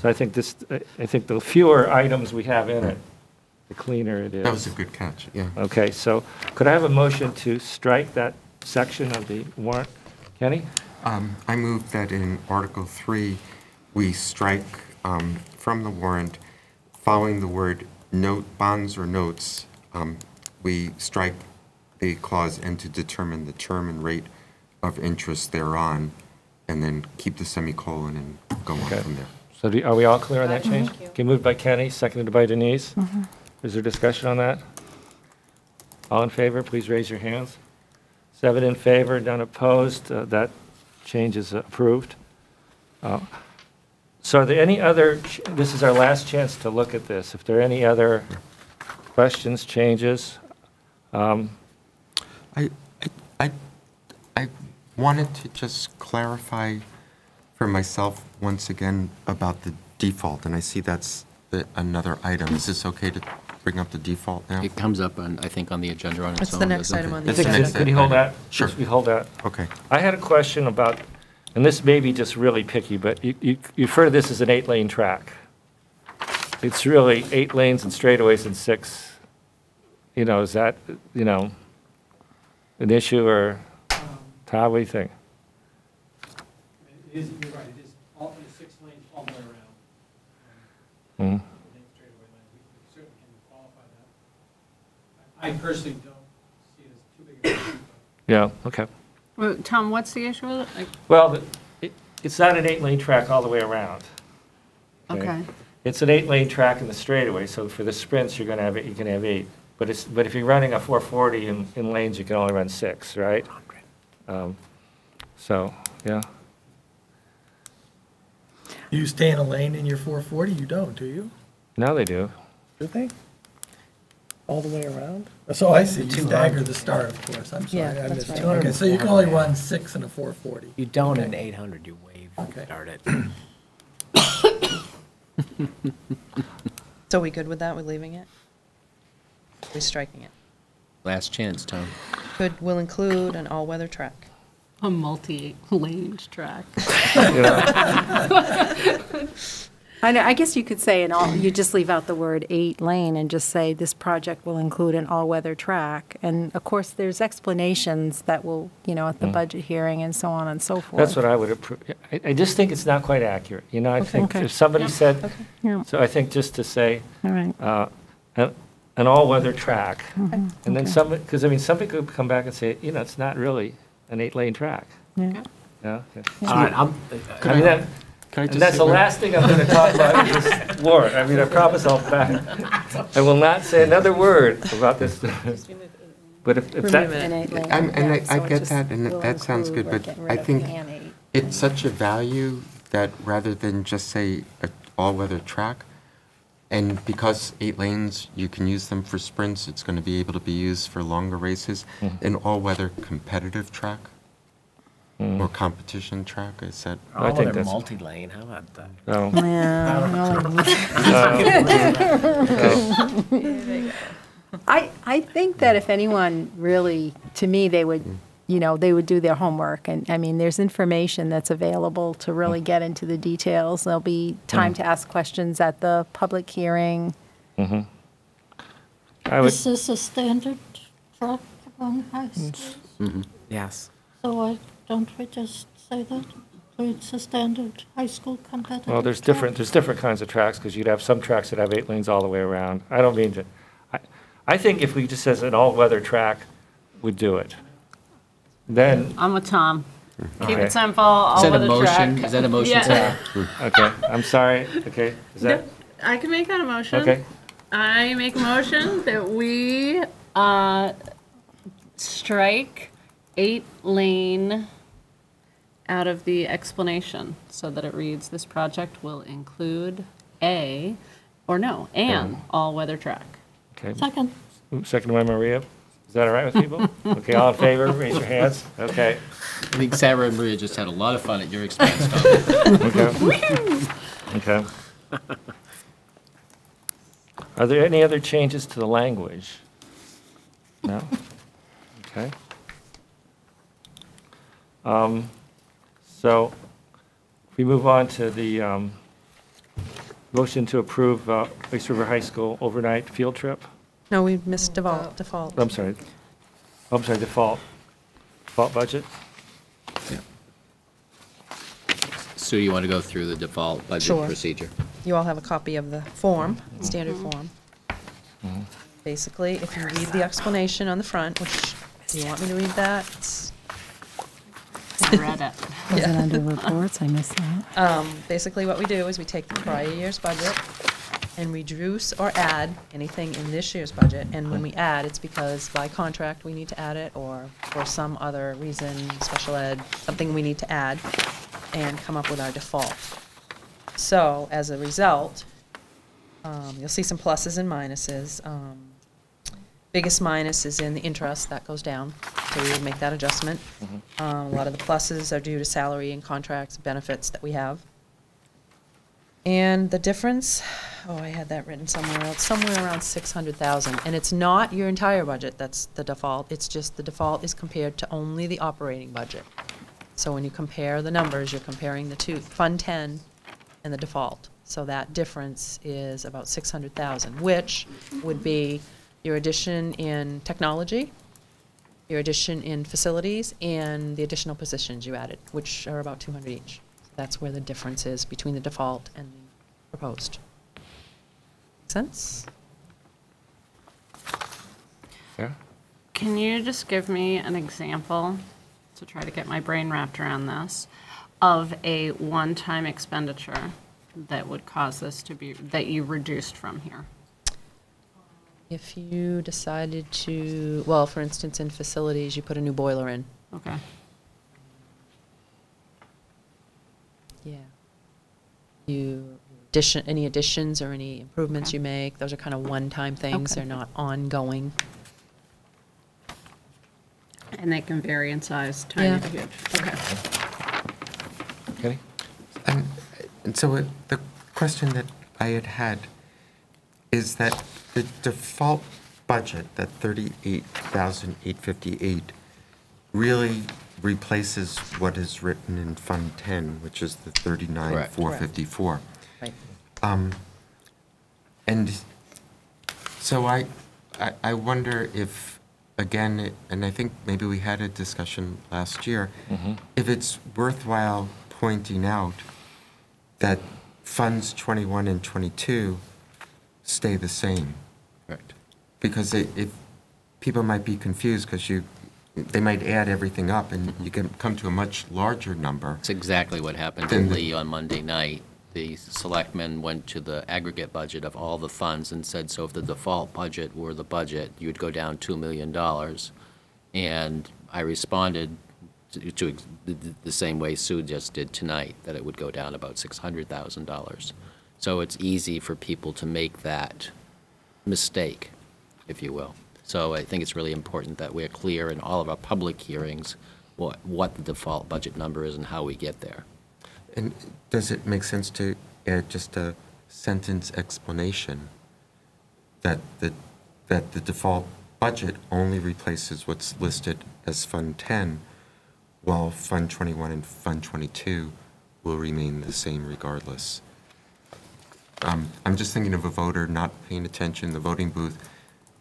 So I think this, I- I think the fewer items we have in it, the cleaner it is. That was a good catch, yeah. Okay, so could I have a motion to strike that section of the warrant? Kenny? Um, I move that in Article 3, we strike um, from the warrant, following the word note, bonds or notes, um, we strike the clause and to determine the term and rate of interest thereon, and then keep the semicolon and go on Okay. from there. So do- are we all clear on that Got it, change? thank you. Okay, moved by Kenny, seconded by Denise. Is there discussion on that? All in favor, please raise your hands. Seven in favor, none opposed, uh, that change is approved. Uh, So are there any other, ch- this is our last chance to look at this. If there are any other questions, changes? um, I, I, I I wanted to just clarify for myself once again about the default, and I see that's the- another item. Is this okay to bring up the default now? It comes up on, I think, on the agenda on its own. That's the next doesn't it? item on the think, agenda. could you hold that? Sure. Just We hold that. Okay. I had a question about, and this may be just really picky, but you, you you refer to this as an eight-lane track. It's really eight lanes and straightaways and six, you know, is that, you know, an issue or, Todd, what do you think? It is, you're right, it is all, it's six lanes all the way around. Hmm. I think straightaway lane, we we certainly can qualify that. I I personally don't see it as too big of an issue, but Yeah, okay. Well, Tom, what's the issue with it? Like, Well, the- it, it's not an eight-lane track all the way around. Okay. It's an eight-lane track in the straightaway, so for the sprints, you're gonna have, you can have eight. But it's, but if you're running a 440 in, in lanes, you can only run six, right? Um, So, yeah. You stay in a lane in your 440, you don't, do you? Now they do. Do they? All the way around? So I see, you stagger the start, of course, I'm sorry, Yeah, I that's missed right. you. Okay, so you can only run six in a 440. You don't in Okay. 800, you wave, Okay. start it. [COUGHS] So we good with that, with leaving it? We striking it? Last chance, Tom. Could, will include an all-weather track. A multi-lane track. [LAUGHS] I know, I guess you could say, an all, you just leave out the word eight lane and just say, this project will include an all-weather track. And of course, there's explanations that will, you know, at the budget hearing and so on and so forth. That's what I would approve. I, I just think it's not quite accurate, you know, I think Okay. if somebody said, Yeah, so I think just to say, all right. uh, and an all-weather track. Mhm, And then okay. some, because I mean, somebody could come back and say, you know, it's not really an eight-lane track. Yeah. Yeah, okay. All right, I'm- I mean, that, Can I and just that's say the one- last thing I'm gonna talk about is this [LAUGHS] warrant. I mean, I promise I'll back. I will not say another word about this. [LAUGHS] But if, if that. I'm- And I, I get that, and that sounds good, but I think it's such a value that rather than just say a all-weather track, and because eight lanes, you can use them for sprints, it's going to be able to be used for longer races, an all-weather competitive track? Or competition track, is that? Oh, they're multi-lane, how about that? Yeah. [LAUGHS] [LAUGHS] [LAUGHS] I, I think that if anyone really, to me, they would, mm. You know, they would do their homework. And, I mean, there's information that's available to really mm-hmm. get into the details. There'll be time to mm-hmm. ask questions at the public hearing. Mm-hmm. I would, Is this a standard truck among high schools? Mm-hmm. Yes. So why don't we just say that It's a standard high school competitive? well, there's track? different, there's different kinds of tracks, because you'd have some tracks that have eight lanes all the way around. I don't mean to, I, I think if we just says an all-weather track, would do it. Then, I'm with Tom. Keep Okay. it simple, all Is that a weather motion? Is that a motion, Yeah. Sarah? [LAUGHS] okay, I'm sorry, okay, is that, I can make that a motion. okay? I make a motion that we uh, strike eight lane out of the explanation so that it reads, this project will include a, or no, an all-weather track. Okay. Second. Oops, Second by Maria. Is that all right with people? Okay, all in favor, raise your hands. Okay. I think Sarah and Maria just had a lot of fun at your expense, Tom. Okay. Okay. Are there any other changes to the language? No? Okay. Um, So we move on to the um, motion to approve uh, Oyster River High School overnight field trip. No, we missed default, default. I'm sorry. I'm sorry, default, default budget? Yeah. Sue, you want to go through the default budget Sure. procedure? You all have a copy of the form, standard form. Basically, if you read the explanation on the front, which, do you want me to read that? It's- I read it. [LAUGHS] Was it under reports? I missed that. Um, Basically, what we do is we take the prior year's budget and reduce or add anything in this year's budget. And when we add, it's because by contract, we need to add it, or for some other reason, special ed, something we need to add, and come up with our default. So, as a result, um, you'll see some pluses and minuses. Um, Biggest minus is in the interest, that goes down, so we would make that adjustment. Um, A lot of the pluses are due to salary and contracts, benefits that we have. And the difference, oh, I had that written somewhere else, somewhere around six hundred thousand. And it's not your entire budget that's the default, it's just the default is compared to only the operating budget. So when you compare the numbers, you're comparing the two, Fund Ten and the default. So that difference is about six hundred thousand, which would be your addition in technology, your addition in facilities, and the additional positions you added, which are about 200 each. That's where the difference is between the default and the proposed. Make Sense? Yeah? Can you just give me an example, to try to get my brain wrapped around this, of a one-time expenditure that would cause this to be, that you reduced from here? If you decided to, well, for instance, in facilities, you put a new boiler in. Okay. Yeah. You addition, any additions or any improvements you make, those are kind of one-time things. Okay. They're not ongoing. And they can vary in size, tiny Yeah. to huge. Okay. Kenny? And, and so it- the question that I had had is that the default budget, that thirty-eight thousand eight fifty-eight, really replaces what is written in Fund Ten, which is the thirty-nine Correct. four fifty-four. Right. Um, and so I, I, I wonder if, again, it- and I think maybe we had a discussion last year, if it's worthwhile pointing out that funds 21 and 22 stay the same. Correct. because it, if, people might be confused because you, they might add everything up and you can come to a much larger number. That's exactly what happened to Lee on Monday night. The selectmen went to the aggregate budget of all the funds and said, so if the default budget were the budget, you'd go down $2 million. And I responded to- to ex- the- the- the same way Sue just did tonight, that it would go down about $600,000. So it's easy for people to make that mistake, if you will. So I think it's really important that we're clear in all of our public hearings what, what the default budget number is and how we get there. And does it make sense to add just a sentence explanation that the, that the default budget only replaces what's listed as Fund 10, while Fund 21 and Fund 22 will remain the same regardless? Um, I'm just thinking of a voter not paying attention, in the voting booth,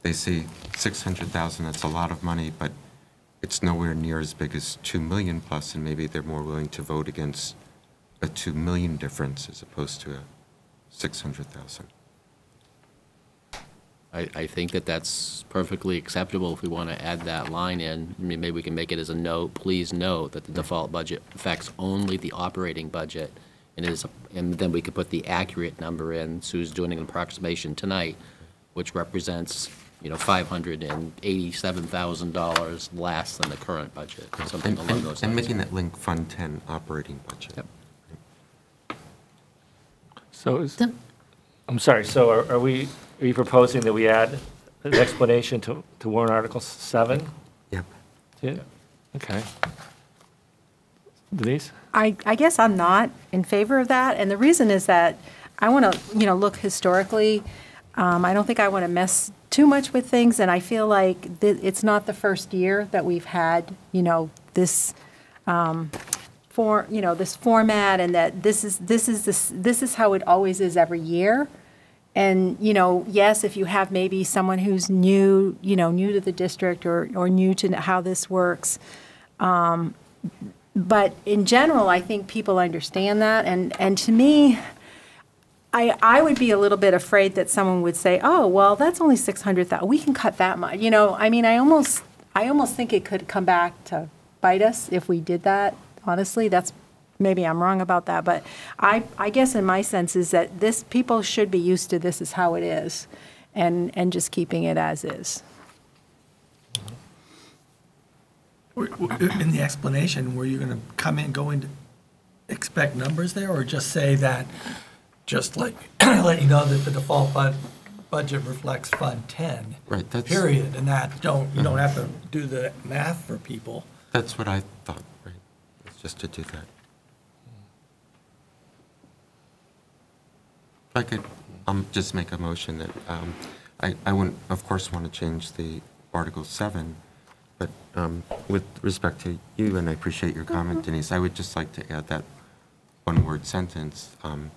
they see 600,000, that's a lot of money, but it's nowhere near as big as 2 million plus, and maybe they're more willing to vote against a 2 million difference as opposed to a 600,000. I, I think that that's perfectly acceptable if we want to add that line in. I mean, maybe we can make it as a note, please note that the default budget affects only the operating budget. And is, and then we could put the accurate number in. Sue's doing an approximation tonight, which represents, you know, five hundred and eighty-seven thousand dollars less than the current budget, something And- along those lines. And making that link Fund 10 operating budget. Yep. So is, I'm sorry, so are are we, are you proposing that we add an explanation to, to warrant Article 7? Yep. Yeah, okay. Denise? I, I guess I'm not in favor of that, and the reason is that I want to, you know, look historically. Um, I don't think I want to mess too much with things, and I feel like it's not the first year that we've had, you know, this, um, for, you know, this format, and that this is, this is, this, this is how it always is every year. And, you know, yes, if you have maybe someone who's new, you know, new to the district or, or new to how this works, um, but in general, I think people understand that, and, and to me, I, I would be a little bit afraid that someone would say, oh, well, that's only six hundred thousand, we can cut that much, you know, I mean, I almost, I almost think it could come back to bite us if we did that, honestly, that's, maybe I'm wrong about that, but I, I guess in my sense is that this, people should be used to this is how it is, and, and just keeping it as is. In the explanation, were you going to come in, go into, expect numbers there, or just say that, just like, [CLEARS THROAT] let you know that the default bud, budget reflects Fund 10? Right, that's- Period, and that, don't, you don't Uh-huh. have to do the math for people. That's what I thought, right, It's just to do that. If I could um, just make a motion that, um, I I wouldn't, of course, want to change the Article 7, but um, with respect to you, and I appreciate your comment, Denise, I would just like to add that one-word sentence, um,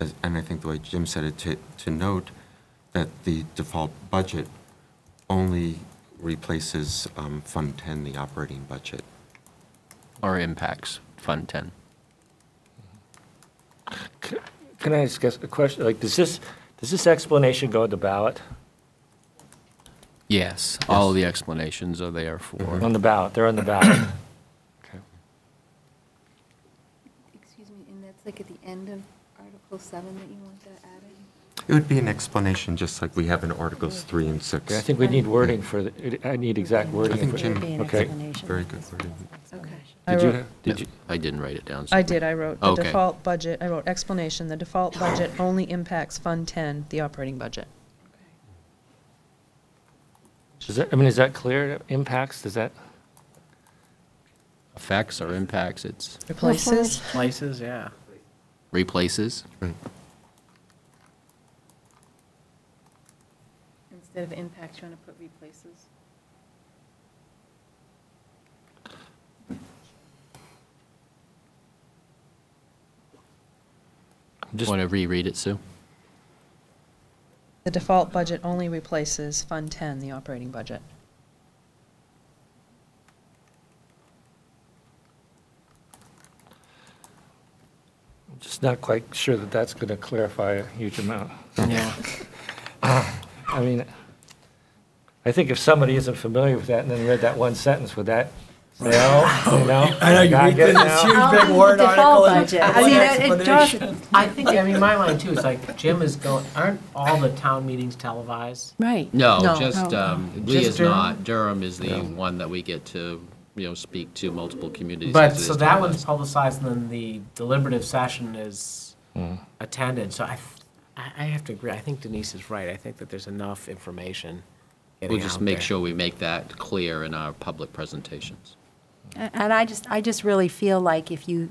as- and I think the way Jim said it, to to note that the default budget only replaces um, Fund 10, the operating budget. Or impacts Fund 10. Can I ask a question, like, does this, does this explanation go to the ballot? Yes, all of the explanations are there for. On the ballot, they're on the ballot. [COUGHS] Okay. Excuse me, and that's like at the end of Article 7 that you want that added? It would be an explanation, just like we have in Articles 3 and 6. Okay, I think we need wording for, the. I need exact wording. I think for- Jim, Okay. very good wording. Okay. I Did you, wrote- did you? I didn't write it down. I did, I wrote, the Okay. default budget, I wrote explanation, the default budget only impacts Fund 10, the operating budget. Is that, I mean, is that clear, impacts, does that? Effects or impacts, it's Replaces? Places, yeah. Replaces. Right. Instead of impacts, you want to put replaces? Just- Want to reread it, Sue? The default budget only replaces Fund 10, the operating budget. Just not quite sure that that's going to clarify a huge amount. Yeah. I mean, I think if somebody isn't familiar with that and then read that one sentence, would that say, oh, you know? [LAUGHS] I know, you gotta read get this now? huge I'll big do warrant the default article and budget. I mean, it- it does. I think, I mean, my mind too is like, Jim is going, aren't all the town meetings televised? Right. No, No. just, No. um, Lee Just is Durham? not. Durham is the one that we get to, you know, speak to multiple communities. But, so is that one's publicized and then the deliberative session is hmm. attended, so I, I I have to agree, I think Denise is right, I think that there's enough information We'll just out make there. sure we make that clear in our public presentations. And I just, I just really feel like if you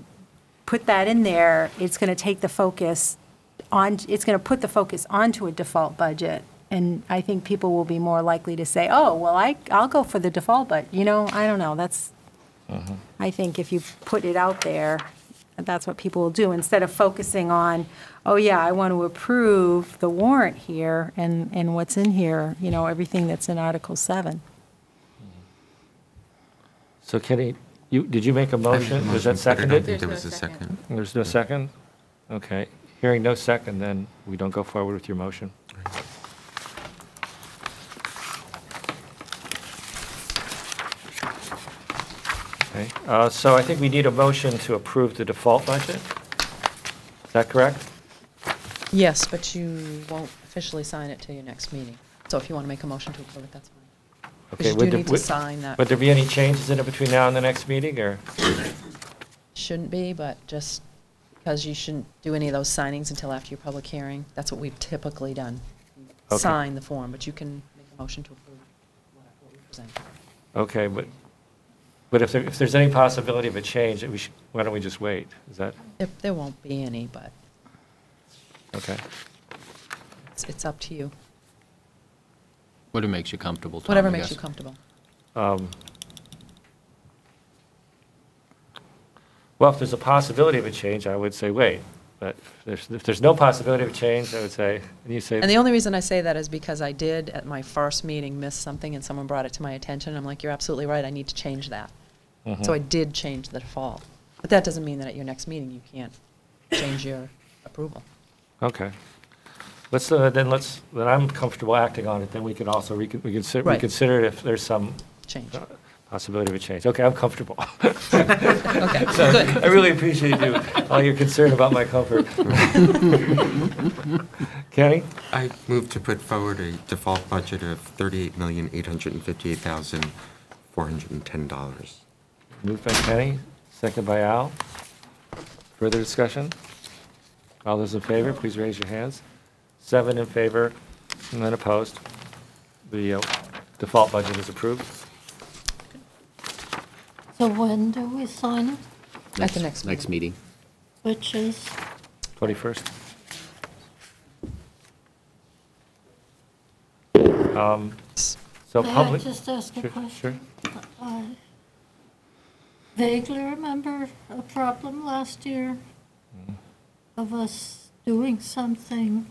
put that in there, it's going to take the focus on, it's going to put the focus onto a default budget. And I think people will be more likely to say, oh, well, I, I'll go for the default, but, you know, I don't know, that's, mm-hmm. I think if you put it out there, that's what people will do, instead of focusing on, oh, yeah, I want to approve the warrant here and, and what's in here, you know, everything that's in Article 7. Mm-hmm. So Kenny, you, did you make a I made a motion? Was that motion, but I don't seconded? think there was no a second. second. There's no second? Okay. Hearing no second, then we don't go forward with your motion. Okay, uh, so I think we need a motion to approve the default budget. Is that correct? Yes, but you won't officially sign it till your next meeting. So if you want to make a motion to approve it, that's fine. Okay. Because you would do there- need to would- sign that. Would there be any changes in it between now and the next meeting, or? Shouldn't be, but just because you shouldn't do any of those signings until after your public hearing. That's what we've typically done. Okay. Sign the form, but you can make a motion to approve what we present. Okay, but, but if there, if there's any possibility of a change, we should, why don't we just wait? Is that, There, there won't be any, but okay? it's, it's up to you. Whatever makes you comfortable, Tom, Whatever I makes you guess. comfortable. Um, Well, if there's a possibility of a change, I would say wait. But if there's, if there's no possibility of change, I would say, and you say. And the only reason I say that is because I did, at my first meeting, miss something, and someone brought it to my attention. I'm like, you're absolutely right, I need to change that. Mhm. So I did change the default. But that doesn't mean that at your next meeting, you can't change your approval. Okay. Let's, uh, then let's, then I'm comfortable acting on it, then we can also recon- we consider, Right. reconsider it if there's some Change. uh, possibility of a change. Okay, I'm comfortable. [LAUGHS] Okay, So, good. I really appreciate you, all your concern about my comfort. [LAUGHS] Kenny? I move to put forward a default budget of thirty-eight million, eight hundred and fifty-eight thousand, four hundred and ten dollars. Moved by Kenny, second by Al. Further discussion? All those in favor, please raise your hands. Seven in favor, and none opposed. The uh, default budget is approved. So when do we sign it? At the next Next meeting. Which is, 21st. Um, So may I public. just ask a Sure, question? Sure. I vaguely remember a problem last year of us doing something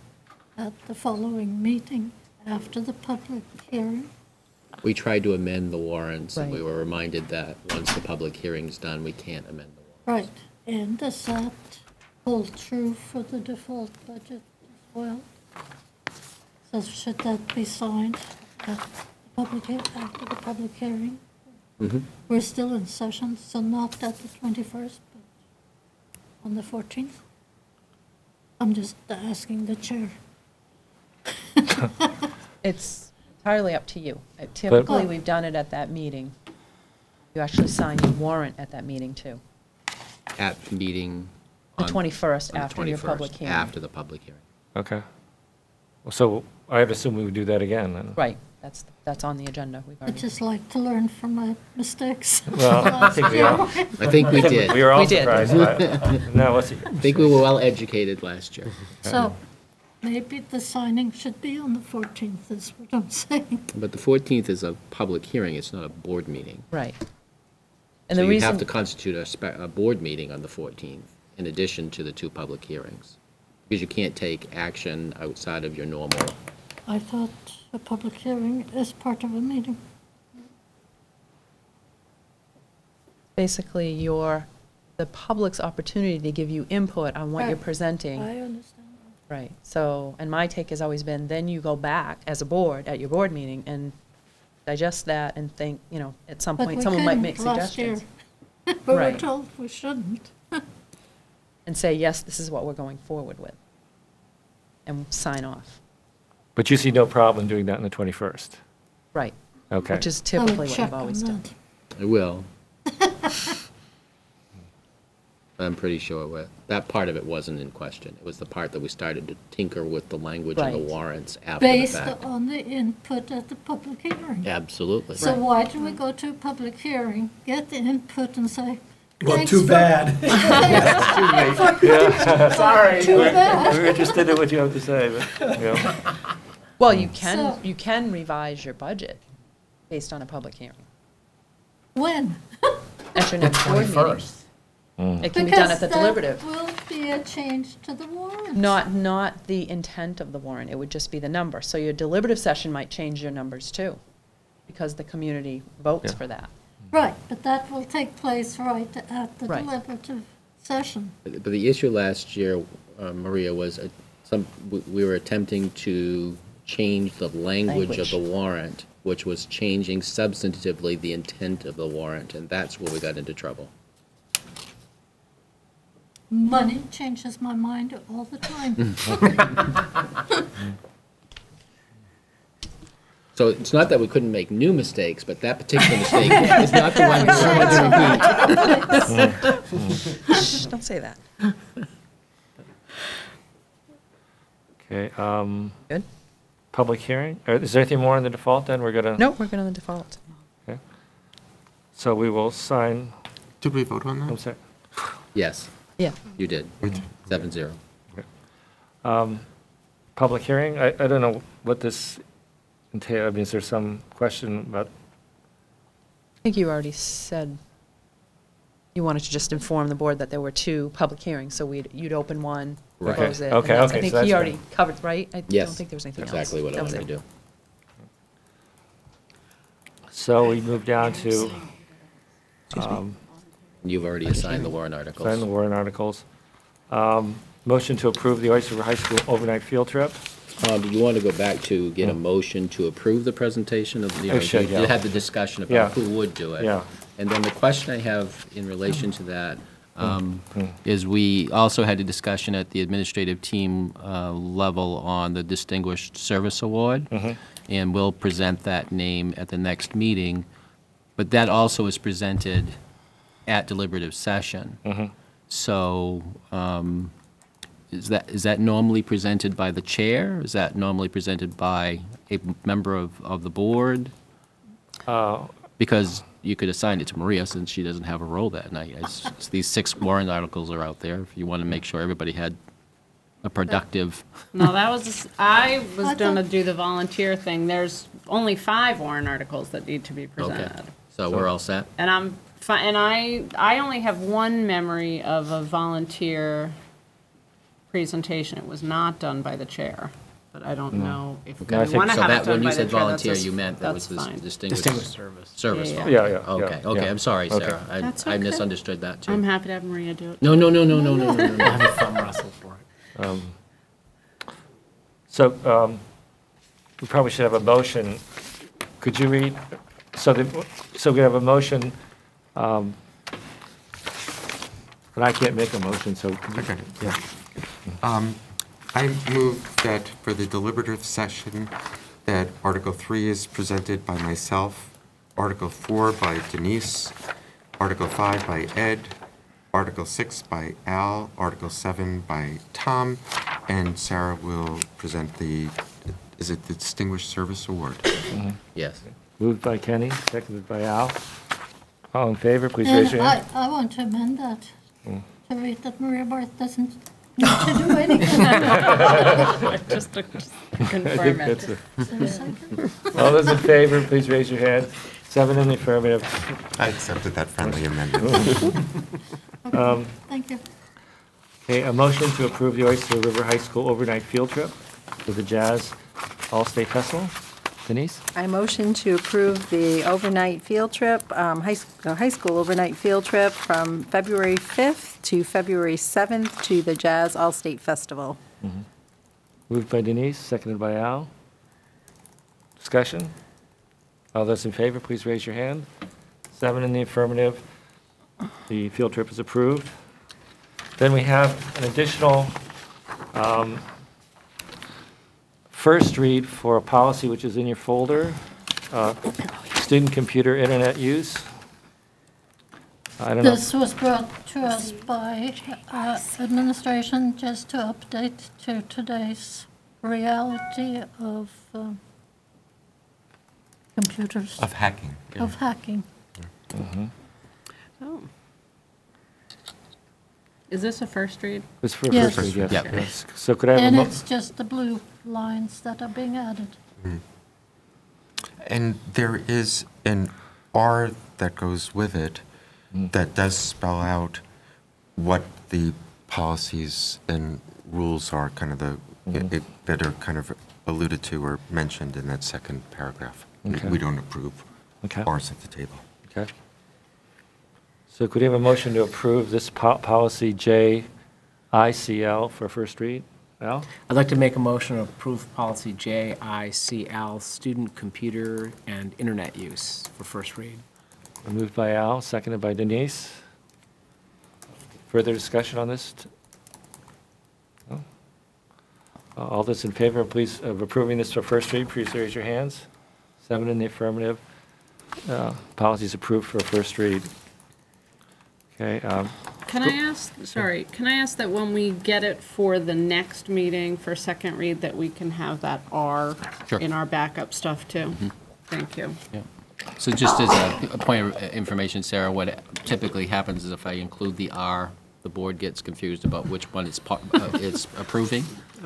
at the following meeting after the public hearing. We tried to amend the warrants, and we Right. were reminded that once the public hearing's done, we can't amend the warrant. Right, and does that hold true for the default budget as well? So should that be signed at the public, hea- after the public hearing? Mm-hmm. We're still in session, so not at the 21st, but on the 14th? I'm just asking the chair. [LAUGHS] It's entirely up to you. Uh, Typically, we've done it at that meeting. You actually sign your warrant at that meeting, too. At meeting. The on- 21st, on the after your public hearing. After the public hearing. Okay. Well, So I'd assume we would do that again, then. Right, that's, that's on the agenda. We've I'd already. just like to learn from my mistakes. [LAUGHS] Well, I think we all. I think we [LAUGHS] did. We were all We did. surprised by, [LAUGHS] no, let's see. I think we were well educated last year. So maybe the signing should be on the 14th, is what I'm saying. But the 14th is a public hearing, it's not a board meeting. Right. And So the you have reason, to constitute a, spe- a board meeting on the 14th, in addition to the two public hearings. Because you can't take action outside of your normal, I thought a public hearing is part of a meeting. basically, your, the public's opportunity to give you input on what you're Right. presenting. I understand. Right, so, and my take has always been, then you go back as a board, at your board meeting, and digest that and think, you know, at some But point, we someone might couldn't make last year. [LAUGHS] suggestions. But we're Right. told we shouldn't. And say, yes, this is what we're going forward with. And sign off. But you see no problem doing that on the 21st? Right. Okay. Which is typically what check we've always done. that. I will. [LAUGHS] I'm pretty sure what, that part of it wasn't in question. It was the part that we started to tinker with the language of the Right. warrants after the Based fact. on the input at the public hearing. Absolutely. So why do we go to a public hearing, get the input and say, Well, Thanks too for- bad. [LAUGHS] [LAUGHS] [LAUGHS] Sorry. Too We're bad. we're interested in what you have to say, but, you know. Well, you can, So- you can revise your budget based on a public hearing. when? At your next board meeting. 21st. It can be done at the deliberative. Because that will be a change to the warrant. Not, not the intent of the warrant, it would just be the number. So your deliberative session might change your numbers too, because the community votes Yeah. for that. Right, but that will take place right at the Right. deliberative session. But but the issue last year, uh, Maria, was uh, some, we- we were attempting to change the language of the warrant, which was changing substantively the intent of the warrant, and that's where we got into trouble. Money changes my mind all the time. [LAUGHS] So it's not that we couldn't make new mistakes, but that particular mistake is not the one we wanted to repeat. Shh, don't say that. Okay, um, Good? public hearing? Or Is there anything more on the default then? We're gonna? Nope, we're good on the default. Okay. So we will sign, Did we vote on that? I'm that? sorry. Yes, Yeah. you did, seven zero. Um, Public hearing, I, I don't know what this entail, I mean, is there some question about, I think you already said you wanted to just inform the board that there were two public hearings, so we'd, you'd open one, Right. close it. and Okay, that's- okay, I think so that's he already covered, right? I don't Yes, think there was anything else. exactly what I That was wanted to it. do. so we move down to um, You've already assigned the warrant articles. sign the warrant articles. Um, Motion to approve the Oyster High School overnight field trip. Um, do you want to go back to get a motion to approve the presentation of the, I should, you yeah. had the discussion Yeah. about who would do it. Yeah. And then the question I have in relation to that um, is we also had a discussion at the administrative team uh, level on the Distinguished Service Award. And we'll present that name at the next meeting. But that also is presented at deliberative session. So, um, is that, is that normally presented by the chair? Is that normally presented by a member of, of the board? Uh, Because you could assign it to Maria since she doesn't have a role that night. It's- it's These six warrant articles are out there, if you want to make sure everybody had a productive, No, that was, I was gonna do the volunteer thing. There's only five warrant articles that need to be okay. presented. So we're all set? And I'm, fi- and I, I only have one memory of a volunteer presentation. It was not done by the chair, but I don't know if No, I we think- want to So have it that, when you by the said chair. volunteer, you meant that was that's this fine. distinguished. Distinguished service. Service. Yeah, volunteer. yeah. Yeah, yeah, Okay, yeah, okay, yeah. I'm sorry, Okay. Sarah. I, That's I okay. misunderstood that too. I'm happy to have Maria do it. No, no, no, no, no, no, no, no. [LAUGHS] I have a thumb wrestle for it. Um, So um, we probably should have a motion. Could you read, so the, so we have a motion, um, but I can't make a motion, so. could you- Okay. Yeah. Um, I move that for the deliberative session, that Article 3 is presented by myself, Article 4 by Denise, Article 5 by Ed, Article 6 by Al, Article 7 by Tom, and Sarah will present the, is it the Distinguished Service Award? Yes. Moved by Kenny, seconded by Al. All in favor, please raise your hand. I want to amend that, to read that Maria Barth doesn't need to do anything. [LAUGHS] Just to just I confirm it. that's a- Is there a second? All those in favor, please raise your hand. Seven in the affirmative. I accepted that friendly [LAUGHS] amendment. Um, Thank you. Okay, a motion to approve the Oyster River High School overnight field trip to the Jazz All-State Festival. Denise? I motion to approve the overnight field trip, um, high, uh, high school overnight field trip from February 5th to February 7th to the Jazz All-State Festival. Moved by Denise, seconded by Al. Discussion? All those in favor, please raise your hand. Seven in the affirmative. The field trip is approved. Then we have an additional um, first read for a policy which is in your folder, uh, student computer internet use. I don't know. This was brought to us by uh, administration just to update to today's reality of uh, computers. Of hacking. Of hacking. Mhm. Oh. Is this a first read? It's for Yes. first read, yes, Yep. yes. So could I have a And mo- it's just the blue lines that are being added. And there is an R that goes with it mm. that does spell out what the policies and rules are, kind of the, mm-hmm. it- that are kind of alluded to or mentioned in that second paragraph. We- Okay. We don't approve Okay. Rs at the table. Okay. So could we have a motion to approve this po- policy JICL for first read? Al? I'd like to make a motion to approve policy JICL, student computer and internet use for first read. Moved by Al, seconded by Denise. Further discussion on this? No? All those in favor, please, of approving this for first read, please raise your hands. Seven in the affirmative. Uh, Policy is approved for first read. Okay, um, Can I ask, sorry, can I ask that when we get it for the next meeting for second read, that we can have that R Sure. in our backup stuff too? Thank you. Yeah. So just as a a point of information, Sarah, what typically happens is if I include the R, the board gets confused about which one it's, pa- uh, [LAUGHS] it's approving.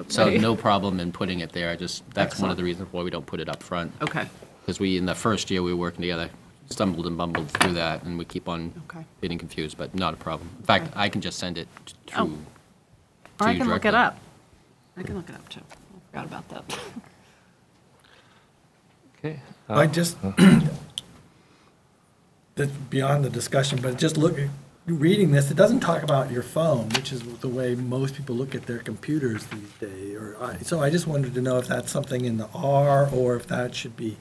So Okay. no problem in putting it there, I just, that's one of the reasons why we don't put it up front. Okay. Because we, in the first year we were working together, stumbled and bumbled through that, and we keep on Okay. getting confused, but not a problem. In fact, I can just send it Oh. to, Or to I you can look it directly. up. I can look it up too. I forgot about that. okay. uh, I just, [CLEARS THROAT] that's beyond the discussion, but just look, reading this, it doesn't talk about your phone, which is the way most people look at their computers these days, or, I- so I just wanted to know if that's something in the R, or if that should be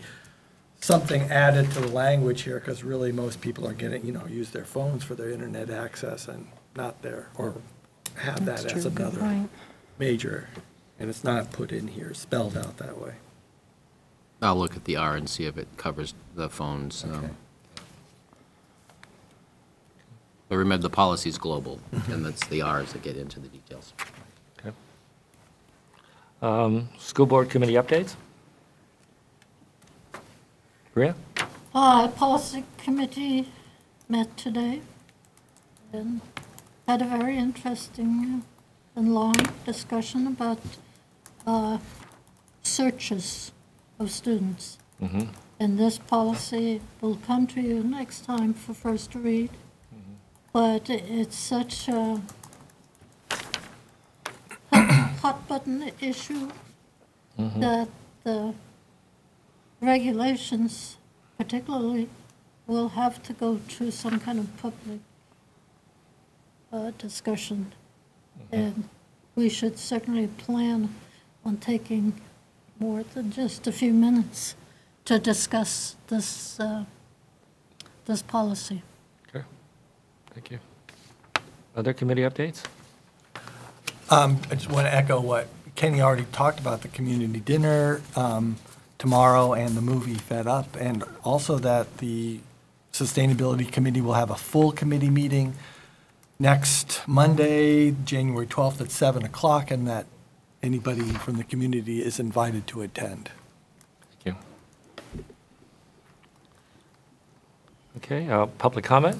something added to the language here, because really, most people are getting, you know, use their phones for their internet access and not their, or have that That's as true, good another point. major, and it's not put in here, spelled out that way. I'll look at the R and see if it covers the phones. um, Okay. But remember, the policy's global, and that's the Rs that get into the details. Okay. Um, School Board Committee updates? Maria? Uh, Policy Committee met today and had a very interesting and long discussion about uh, searches of students. Mm-hmm. And this policy will come to you next time for first read. But it's such a hot button issue that the regulations particularly will have to go to some kind of public uh, discussion. And we should certainly plan on taking more than just a few minutes to discuss this, uh, this policy. Okay, thank you. Other committee updates? Um, I just want to echo what Kenny already talked about, the community dinner um, tomorrow and the movie Fed Up, and also that the Sustainability Committee will have a full committee meeting next Monday, January 12th at 7 o'clock, and that anybody from the community is invited to attend. Thank you. Okay, uh, public comment?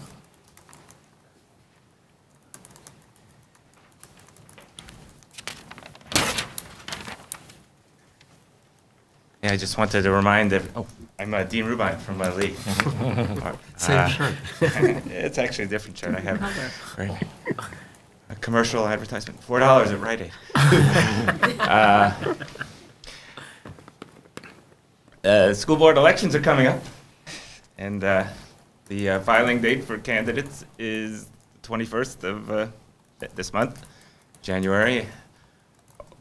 I just wanted to remind, ev- oh, I'm uh, Dean Rubine from uh, Lee. [LAUGHS] Same Uh, shirt. [LAUGHS] It's actually a different shirt I have. Right. A commercial advertisement, four dollars at Rite Aid. [LAUGHS] Uh, uh, School board elections are coming up, and uh, the uh, filing date for candidates is the 21st of uh, th- this month, January,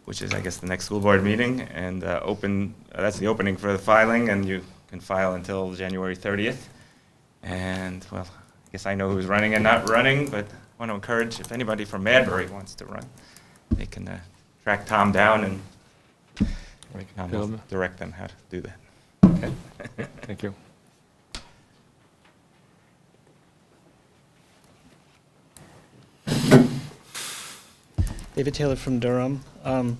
which is, I guess, the next school board meeting, and uh, open, uh, that's the opening for the filing, and you can file until January 30th. And, well, I guess I know who's running and not running, but I want to encourage, if anybody from Madbury wants to run, they can uh, track Tom down and Tom will Bill. direct them how to do that. Okay, [LAUGHS] thank you. David Taylor from Durham. Um,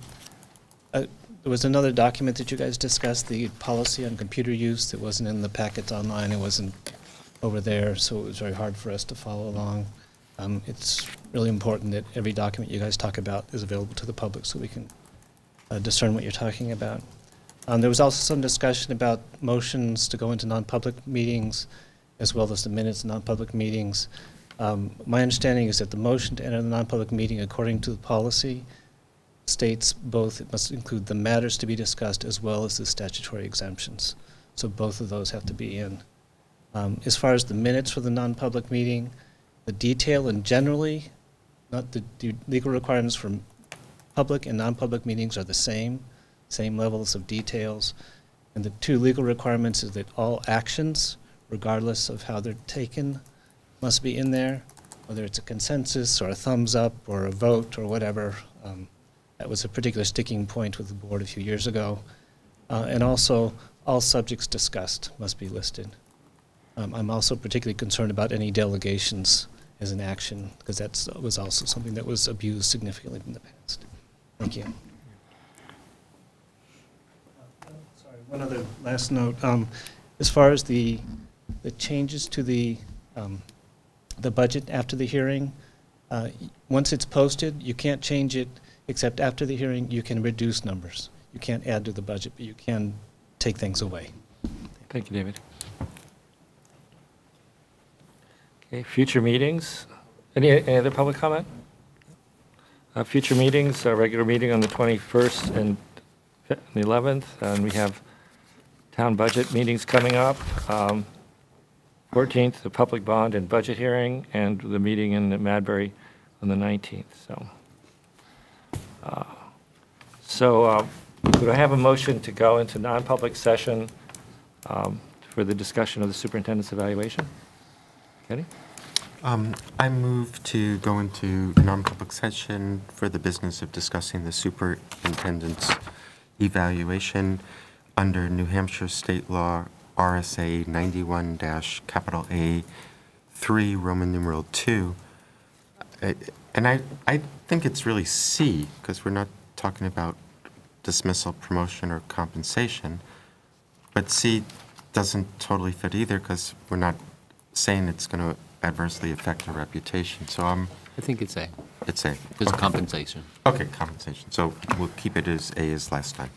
uh, There was another document that you guys discussed, the policy on computer use, that wasn't in the packets online, it wasn't over there, so it was very hard for us to follow along. Um, It's really important that every document you guys talk about is available to the public so we can uh, discern what you're talking about. Um, There was also some discussion about motions to go into non-public meetings, as well as the minutes of non-public meetings. Um, My understanding is that the motion to enter the non-public meeting according to the policy states both, it must include the matters to be discussed as well as the statutory exemptions. So both of those have to be in. Um, As far as the minutes for the non-public meeting, the detail and generally, not the legal requirements for public and non-public meetings are the same, same levels of details. And the two legal requirements is that all actions, regardless of how they're taken, must be in there, whether it's a consensus or a thumbs up or a vote or whatever. Um, That was a particular sticking point with the board a few years ago. Uh, And also, all subjects discussed must be listed. Um, I'm also particularly concerned about any delegations as an action, because that was also something that was abused significantly in the past. Thank you. Sorry, one other last note. Um, As far as the, the changes to the, um, the budget after the hearing, uh, once it's posted, you can't change it, except after the hearing, you can reduce numbers. You can't add to the budget, but you can take things away. Thank you, David. Okay, future meetings. Any, any other public comment? Uh, Future meetings, a regular meeting on the 21st and the 11th, and we have town budget meetings coming up. Um, 14th, the public bond and budget hearing, and the meeting in Madbury on the 19th, so. So, uh, could I have a motion to go into non-public session um, for the discussion of the superintendent's evaluation? Kenny? Um, I move to go into non-public session for the business of discussing the superintendent's evaluation under New Hampshire State Law RSA 91 dash capital A 3, Roman numeral 2. Uh, And I, I think it's really C, because we're not talking about dismissal, promotion, or compensation. But C doesn't totally fit either, because we're not saying it's going to adversely affect her reputation. So I'm, I think it's A. it's A. It's compensation. Okay, compensation. So we'll keep it as A as last time.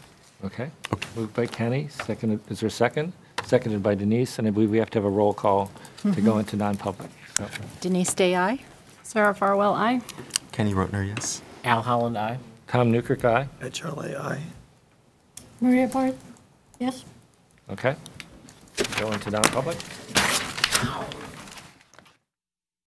Okay. Moved by Kenny, seconded, is there a second? Seconded by Denise, and I believe we have to have a roll call to go Mhm. into non-public. So, Denise Day, aye. Sarah Farwell, aye. Kenny Rotner, yes? Al Howland, aye. Tom Newkirk, aye? Ed Charlie, aye. Maria Barth, yes? Okay. Go into non-public?